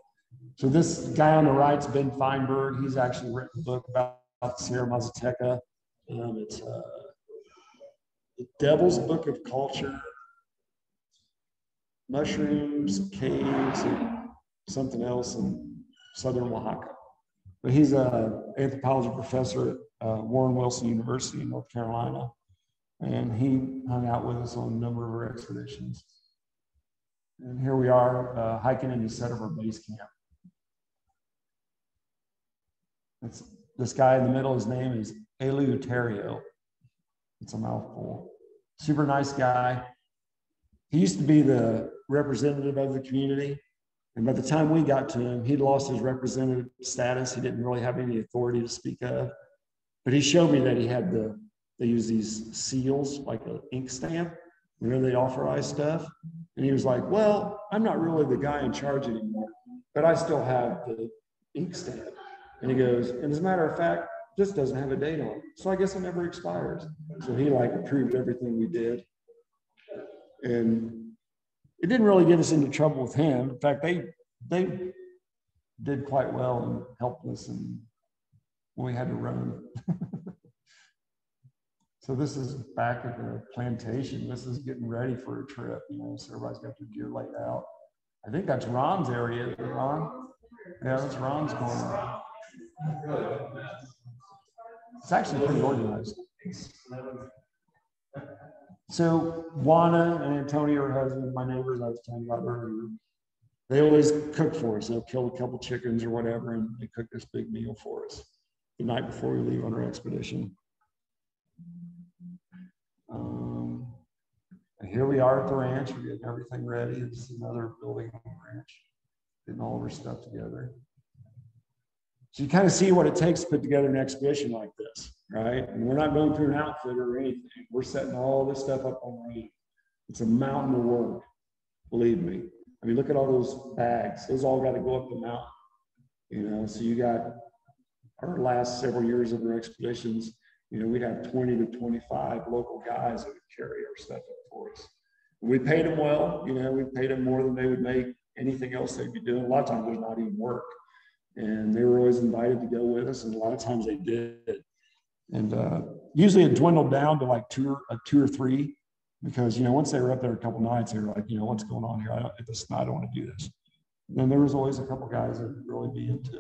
So this guy on the right is Ben Feinberg. He's actually written a book about, Sierra Mazateca. Um, it's uh, the Devil's Book of Culture, mushrooms, caves, and something else in southern Oaxaca. but he's a anthropology professor at uh, Warren Wilson University in North Carolina. And he hung out with us on a number of our expeditions. And here we are uh, hiking in the set of our base camp. This guy in the middle, his name is Eleuterio. It's a mouthful. Super nice guy. He used to be the representative of the community. And by the time we got to him, he'd lost his representative status. He didn't really have any authority to speak of. But he showed me that he had the, they use these seals, like an ink stamp, whenever they authorize stuff. And he was like, Well, I'm not really the guy in charge anymore, but I still have the ink stamp. And he goes, And as a matter of fact, this doesn't have a date on it. So I guess it never expires. So he like approved everything we did. And it didn't really get us into trouble with him. In fact, they they did quite well and helped us and we had to run. so this is back at the plantation. This is getting ready for a trip, you know, so everybody's got their gear laid out. I think that's Ron's area, Ron? Yeah, that's Ron's corner. It's actually pretty organized. So Juana and Antonio, her husband, my neighbors I was telling you about earlier, they always cook for us. They'll kill a couple chickens or whatever, and they cook this big meal for us the night before we leave on our expedition. Um, and here we are at the ranch. We're getting everything ready. This is another building on the ranch, getting all of our stuff together. So you kind of see what it takes to put together an expedition like this, right? And we're not going through an outfitter or anything. We're setting all this stuff up on our own. It's a mountain of work, believe me. I mean, look at all those bags. Those all got to go up the mountain, you know. So you got our last several years of our expeditions. You know, we'd have 20 to 25 local guys that would carry our stuff up for us. We paid them well. You know, we paid them more than they would make anything else they'd be doing. A lot of times there's not even work and they were always invited to go with us, and a lot of times they did. And uh, usually it dwindled down to like two or uh, two or three, because you know once they were up there a couple nights, they were like, you know, what's going on here? I don't, this, I don't want to do this. And then there was always a couple guys that would really be into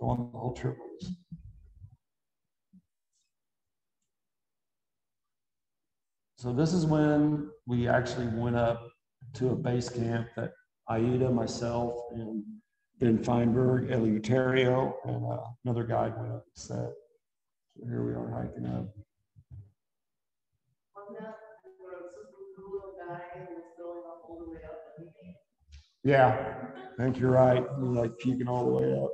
going the whole trip with us. So this is when we actually went up to a base camp that Aida, myself, and Ben Feinberg, Eleuterio, and uh, another guy went up and said, so here we are hiking up. Yeah, I think you're right. You're like puking all the way up.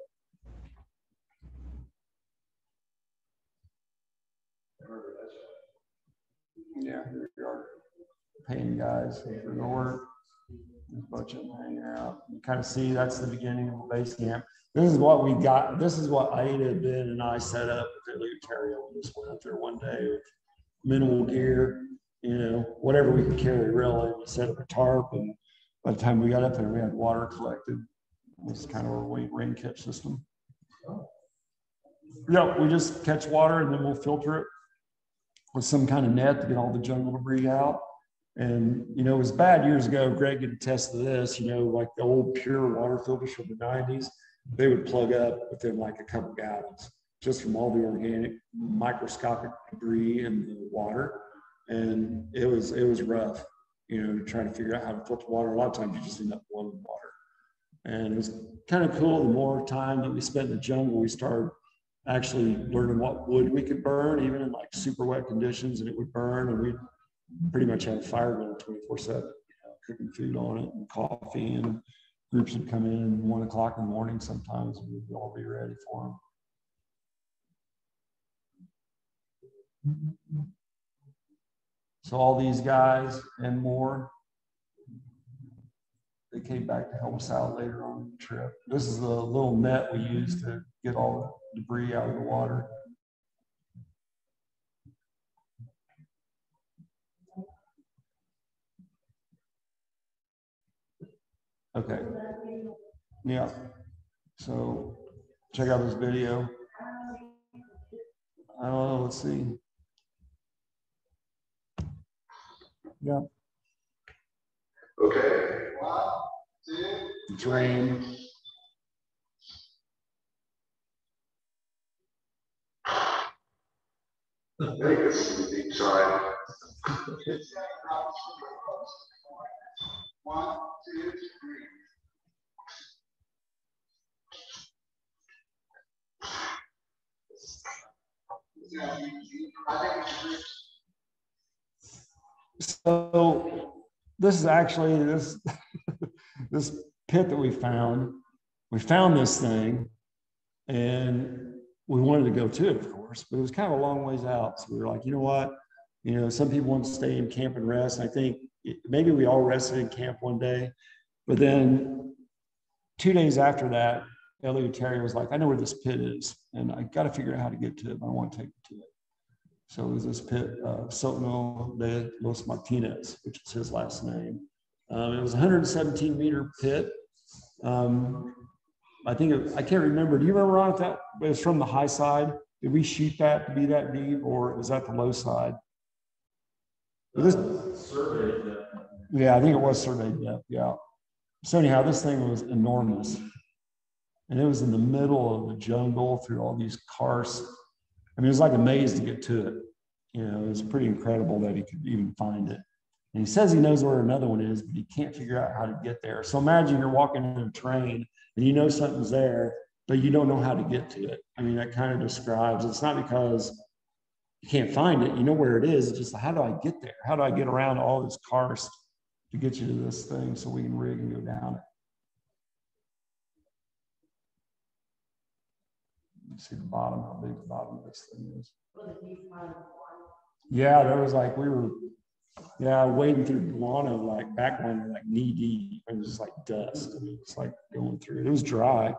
Yeah, here we are. Paying guys for the work. Of them hanging out. You kind of see that's the beginning of the base camp. This is what we got. This is what Aida, Ben, and I set up at Eleuterio. We just went up there one day with minimal gear, you know, whatever we could carry really. We set up a tarp, and by the time we got up there, we had water collected. It was kind of a rain catch system. Yeah, we just catch water and then we'll filter it with some kind of net to get all the jungle debris out. And, you know, it was bad years ago. Greg could attest to this, you know, like the old pure water filters from the 90s, they would plug up within like a couple gallons just from all the organic microscopic debris in the water. And it was, it was rough, you know, trying to figure out how to filter water. A lot of times you just end up boiling water. And it was kind of cool. The more time that we spent in the jungle, we started actually learning what wood we could burn, even in like super wet conditions, and it would burn. And we pretty much had a fire going 24 7, cooking food on it and coffee. And groups would come in one o'clock in the morning sometimes, and we'd all be ready for them. So, all these guys and more, they came back to help us out later on the trip. This is the little net we used to get all the debris out of the water. Okay. Yeah. So check out this video. I don't know. Let's see. Yeah. Okay. One, two, Dream. Take a sleepy time. So this is actually this this pit that we found. We found this thing and we wanted to go to it, of course, but it was kind of a long ways out. So we were like, you know what? You know, some people want to stay in camp and rest. I think maybe we all rested in camp one day, but then two days after that, Eleuterio was like, I know where this pit is, and I got to figure out how to get to it. But I want to take you to it. So it was this pit, uh, Sótano de los Martinez, which is his last name. Um, it was 117 meter pit. Um, I think it, I can't remember. Do you remember on that? It was from the high side. Did we shoot that to be that deep, or was that the low side? This, surveyed. yeah, I think it was surveyed depth. Yeah. So anyhow, this thing was enormous, and it was in the middle of the jungle through all these karsts. I mean, it was like a maze to get to it. You know, it was pretty incredible that he could even find it. And he says he knows where another one is, but he can't figure out how to get there. So imagine you're walking in a train and you know something's there, but you don't know how to get to it. I mean, that kind of describes it's not because you can't find it, you know where it is. It's just how do I get there? How do I get around all this karst to get you to this thing so we can rig and go down it? You see the bottom, how big the bottom of this thing is. Yeah, there was like we were yeah, wading through guano, like background, like knee deep. It was just like dust. It was like going through it. It was dry.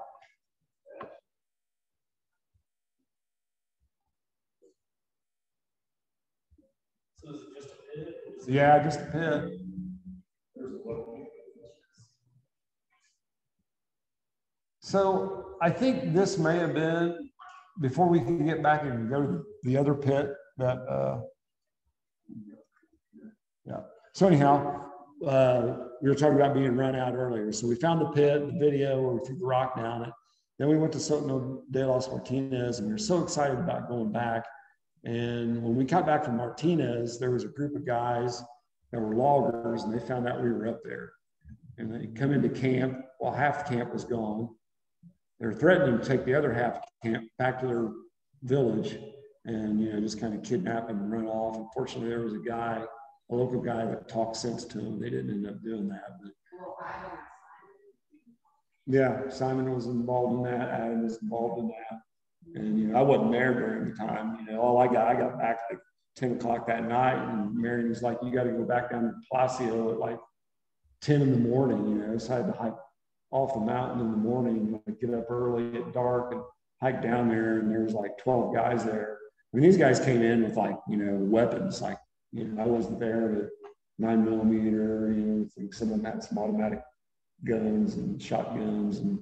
So is it just a pit? Yeah, just a pit. So I think this may have been before we can get back and go to the other pit that uh, yeah. So anyhow, uh, we were talking about being run out earlier. So we found the pit, the video where we threw the rock down it. Then we went to Sótano de los Martinez and we were so excited about going back. And when we got back from Martinez, there was a group of guys that were loggers and they found out we were up there. And they come into camp while half the camp was gone. They were threatening to take the other half camp back to their village and you know just kind of kidnap them and run off. Unfortunately, there was a guy a local guy that talked sense to them. They didn't end up doing that. But yeah, Simon was involved in that. Adam was involved in that. And you know, I wasn't there during the time. You know, all I got, I got back like 10 o'clock that night, and Marion was like, "You got to go back down to Palacio at like 10 in the morning." You know, so I had to hike off the mountain in the morning, like get up early at dark and hike down there. And there was like 12 guys there. I mean, these guys came in with like you know weapons, like you know, I wasn't there, but nine millimeter, you know, think some of them had some automatic guns and shotguns, and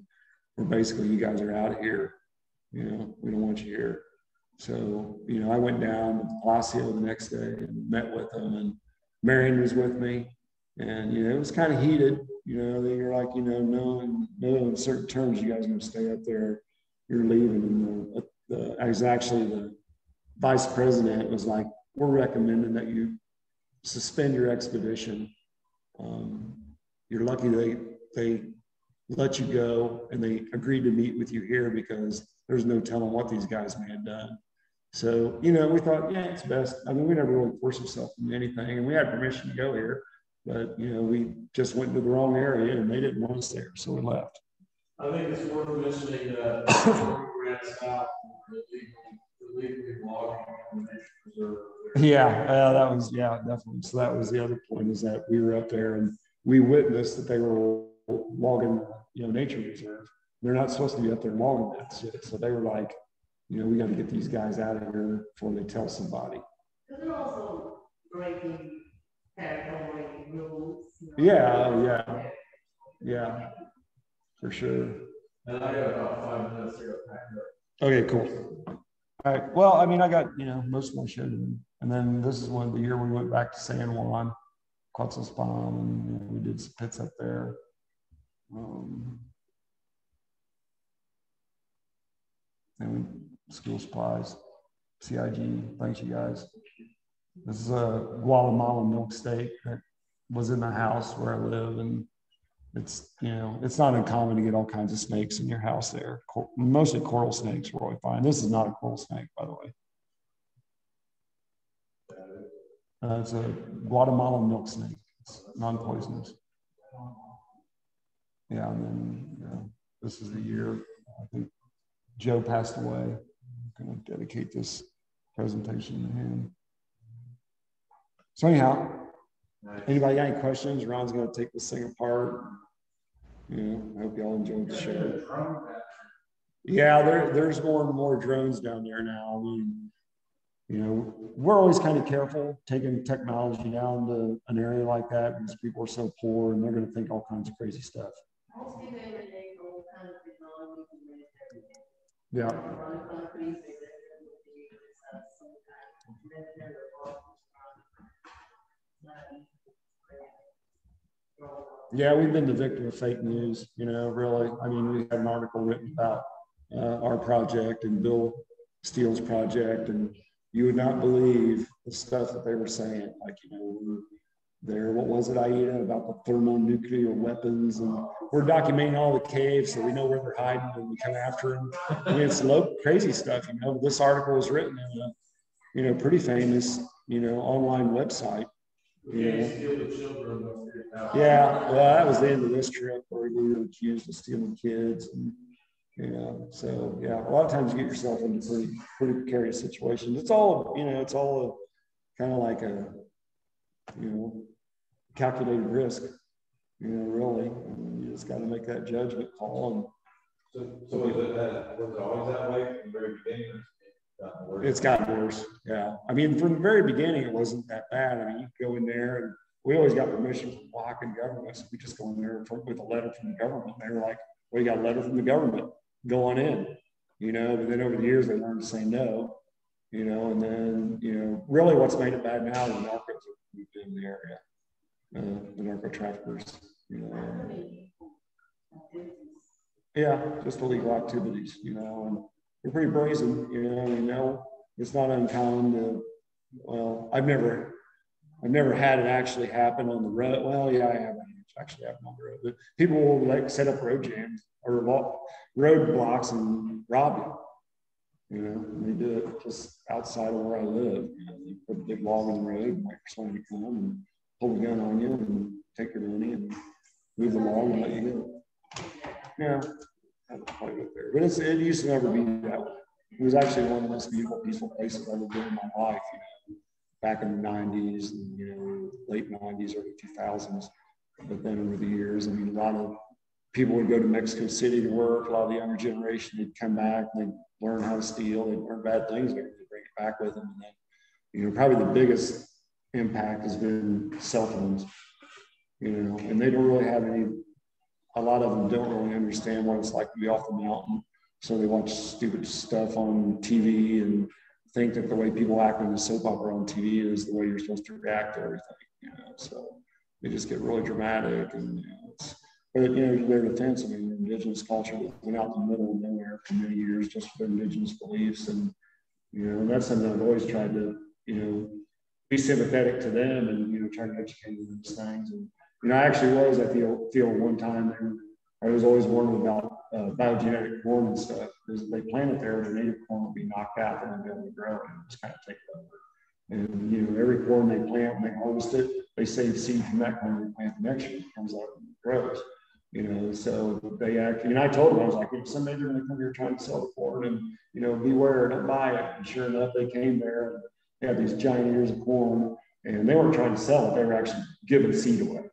we're basically, you guys are out of here. You know, we don't want you here. So, you know, I went down to Palacio the next day and met with them, and Marion was with me. And, you know, it was kind of heated. You know, they were like, you know, no, no, in certain terms, you guys are going to stay up there. You're leaving. And the, the, I was actually the vice president was like, we're recommending that you suspend your expedition. Um, you're lucky they they let you go and they agreed to meet with you here because there's no telling what these guys may have done. So, you know, we thought, yeah, it's best. I mean, we never really forced ourselves into anything and we had permission to go here, but, you know, we just went to the wrong area and they didn't want us there. So we left. I think it's worth mentioning that we ran south illegally logging the nature preserve yeah, uh, that was yeah, definitely. So that was the other point is that we were up there and we witnessed that they were logging, you know, nature reserve. They're not supposed to be up there logging that shit. So they were like, you know, we got to get these guys out of here before they tell somebody. They're also breaking rules. Yeah, yeah, yeah, for sure. And I got about five minutes here. Okay, cool. All right. Well, I mean, I got you know most of my shit in. And then this is one of the year we went back to San Juan, Quetzalcoatl, and you know, we did some pits up there. Um, school supplies. CIG, thanks you guys. This is a Guatemalan milk snake that was in the house where I live, and it's you know it's not uncommon to get all kinds of snakes in your house there. Mostly coral snakes, where we find. This is not a coral snake, by the way. Uh, it's a Guatemalan milk snake. It's non-poisonous. Yeah, and then this is the year I think Joe passed away. I'm going to dedicate this presentation to him. So anyhow, anybody got any questions? Ron's going to take this thing apart. Yeah, I hope y'all enjoyed the show. Yeah, there, there's more and more drones down there now. I mean, you know, we're always kind of careful taking technology down to an area like that because people are so poor and they're going to think all kinds of crazy stuff. Yeah. Yeah, we've been the victim of fake news, you know, really. I mean, we had an article written about uh, our project and Bill Steele's project, and you would not believe the stuff that they were saying. Like, you know, there, what was it, Aida, about the thermonuclear weapons. And we're documenting all the caves so we know where they're hiding and we come after them. I mean, it's low, crazy stuff, you know. This article was written in a, you know, pretty famous, you know, online website. You know. Yeah, well, that was the end of this trip where we were accused of stealing kids. And, you know, so yeah, a lot of times you get yourself into pretty, pretty precarious situations. It's all, you know, it's all kind of like a, you know, calculated risk, you know, really. And you just got to make that judgment call. And so, so was it, that, was it always that way from the very beginning? It's gotten worse. Yeah. I mean, from the very beginning, it wasn't that bad. I mean, you go in there and we always got permission from Oaxacan government. So we just go in there with a letter from the government. They were like, well, you got a letter from the government. Go on in. You know, but then over the years, they learned to say no. You know, and then, you know, really what's made it bad now is the narcos have moved in the area uh, the narco traffickers. You know, yeah, just illegal activities. You know, and they're pretty brazen. You know, you know, it's not uncommon to. Well, I've never, I've never had it actually happen on the road. Well, yeah, I have actually happened on the road, but people will like set up road jams or road blocks and rob you. You know, they do it just outside of where I live. You know, they put a big log in the road, and wait for someone to come and pull a gun on you and take your money and move them along and let you go. Yeah, bit there. But it's, it used to never be that way. It was actually one of the most beautiful, peaceful places I've ever been in my life, you know, back in the 90s and, you know, late 90s, early 2000s. But then over the years, I mean, a lot of people would go to Mexico City to work. A lot of the younger generation, they'd come back, they'd learn how to steal, they'd learn bad things, they'd back with them. And then, you know, probably the biggest impact has been cell phones, you know, and they don't really have any, a lot of them don't really understand what it's like to be off the mountain. So they watch stupid stuff on TV and think that the way people act in a soap opera on TV is the way you're supposed to react to everything, you know, so they just get really dramatic and, you know, it's, but, you know, their defense, I mean, indigenous culture went out in the middle of nowhere for many years just for indigenous beliefs. And, you know, and that's something I've always tried to, you know, be sympathetic to them and you know try to educate them on these things. And you know, I actually was at the field one time and I was always warned about uh, biogenetic corn and stuff because they plant there, the native corn will be knocked out and they'll be able to grow and just kind of take it over. And you know, every corn they plant they harvest it, they save seed from that corn they plant the next year. Comes out and grows. You know, so they actually, and I told them, I was like, if someday they're going to come here trying to sell the corn and, you know, beware, don't buy it. And sure enough, they came there and they had these giant ears of corn, and they weren't trying to sell it. They were actually giving seed away.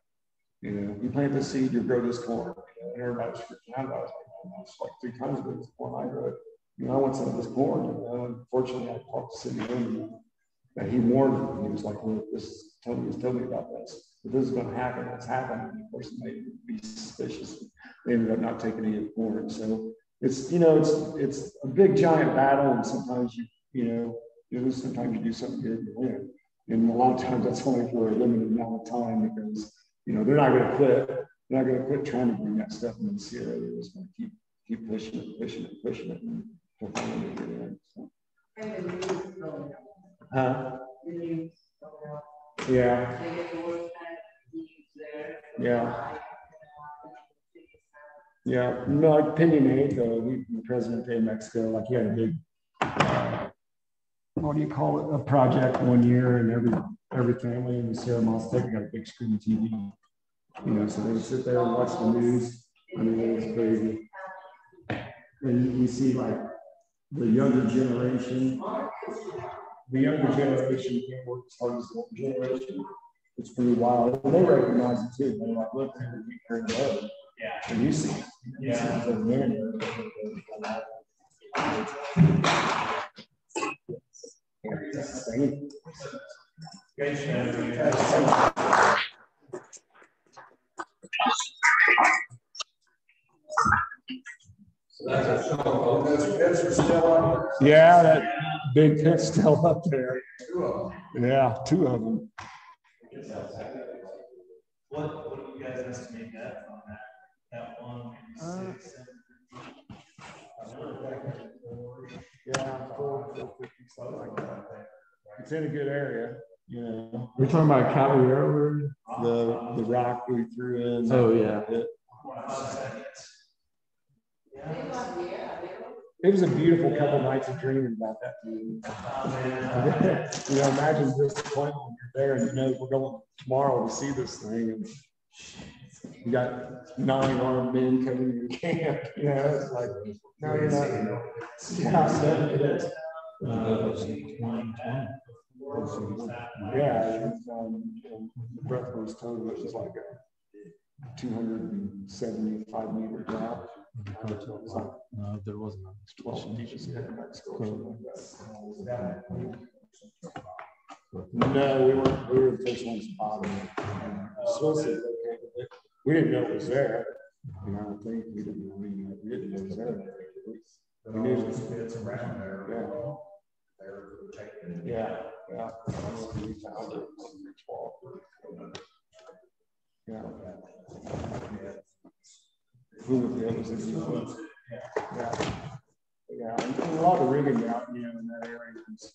You know, you plant this seed, you grow this corn. And everybody was freaking out about it. Oh, it's like three times as big as corn I grew. You know, I want some of this corn. You know, unfortunately, I talked to Sidney Rooney, and he warned me. He was like, "Look, this Tony was telling me about this. If this is going to happen, it's happened." And of course, it made me be suspicious. They ended up not taking any of the corn. So it's you know, it's it's a big giant battle, and sometimes you you know know, sometimes you do something good and win. And a lot of times that's only for a limited amount of time because, you know, they're not going to quit. They're not going to quit trying to bring that stuff in the Sierra. They're just going to keep keep pushing it, pushing it, pushing it, and finally get in. So. Huh? Yeah. Yeah. Yeah, no, like Peña Nieto, uh, we, President Day Mexico, like he had a big, uh, what do you call it, a project one year and every, every family in the Sierra Mazatec got a big screen TV. You know, so they would sit there and watch the news. I mean, it was crazy. And you see like the younger generation, the younger generation can't work as hard as the older generation. It's pretty wild. And they recognize it too. They're like, look, we heard the road. Yeah. You see, yeah. the. Yeah, that big pit's still up there. Yeah, two of them. What, what do you guys estimate that on that, that one? Uh, six, Yeah, four, four fifty, something like that. It's in a good area, you know. We're talking about Caballero. The, the rock we threw in. Oh, yeah. It, it was a beautiful couple nights of dreaming about that. you know, imagine disappointment when you're there and you know we're going tomorrow to see this thing and you got nine armed men coming to your camp. You know, it's like, no, you're not. Yeah, it is. Yeah, was, um, breath was total, it was like a 275 meter drop. No, there wasn't. 12 inches in Mexico. No, we weren't, we were the first ones spotting it. Supposed to, we didn't know it was there. You know, I don't think we didn't, we we didn't know it was there. It was. Around there. Yeah. They're protecting. Yeah, yeah. We found it. Yeah. Who was it? Was it? Yeah. Yeah, and a lot of rigging out, you know, in that area is,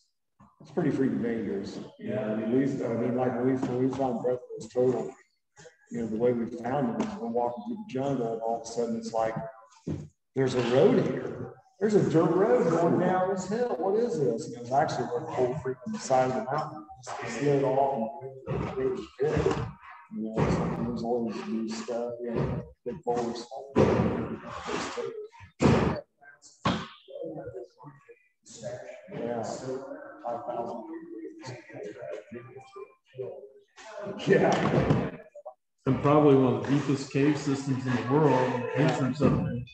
it's pretty freaking dangerous. You know, mean, we, I mean, like we, when we found breathless total, you know, the way we found it is we're walking through the jungle and all of a sudden it's like, there's a road here. There's a dirt road going down this hill. What is this? And it was actually the whole freaking side of the mountain. Just slid off and road was good. You know, so there's all this new stuff, you know, big boulders. Yeah. Yeah. And probably one of the deepest cave systems in the world, entrance of it.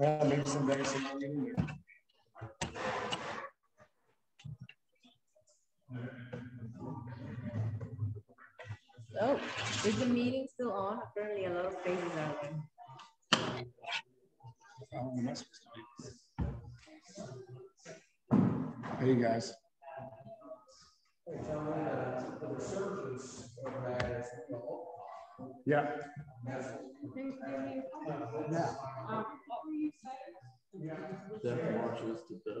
Yeah, maybe someday someone in here. Oh, is the meeting still on? Apparently a lot of faces are open. Hey, guys. Yeah. Death marches to death.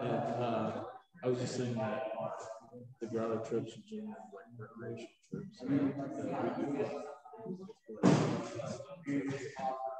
And uh, I was just saying that the grotto trips are generally like recreation trips. that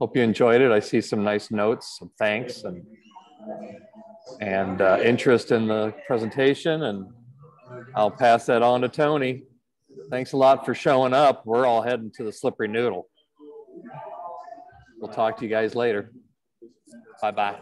Hope you enjoyed it. I see some nice notes, some thanks, and and uh, interest in the presentation. And I'll pass that on to Tony. Thanks a lot for showing up. We're all heading to the Slippery Noodle. We'll talk to you guys later. Bye bye.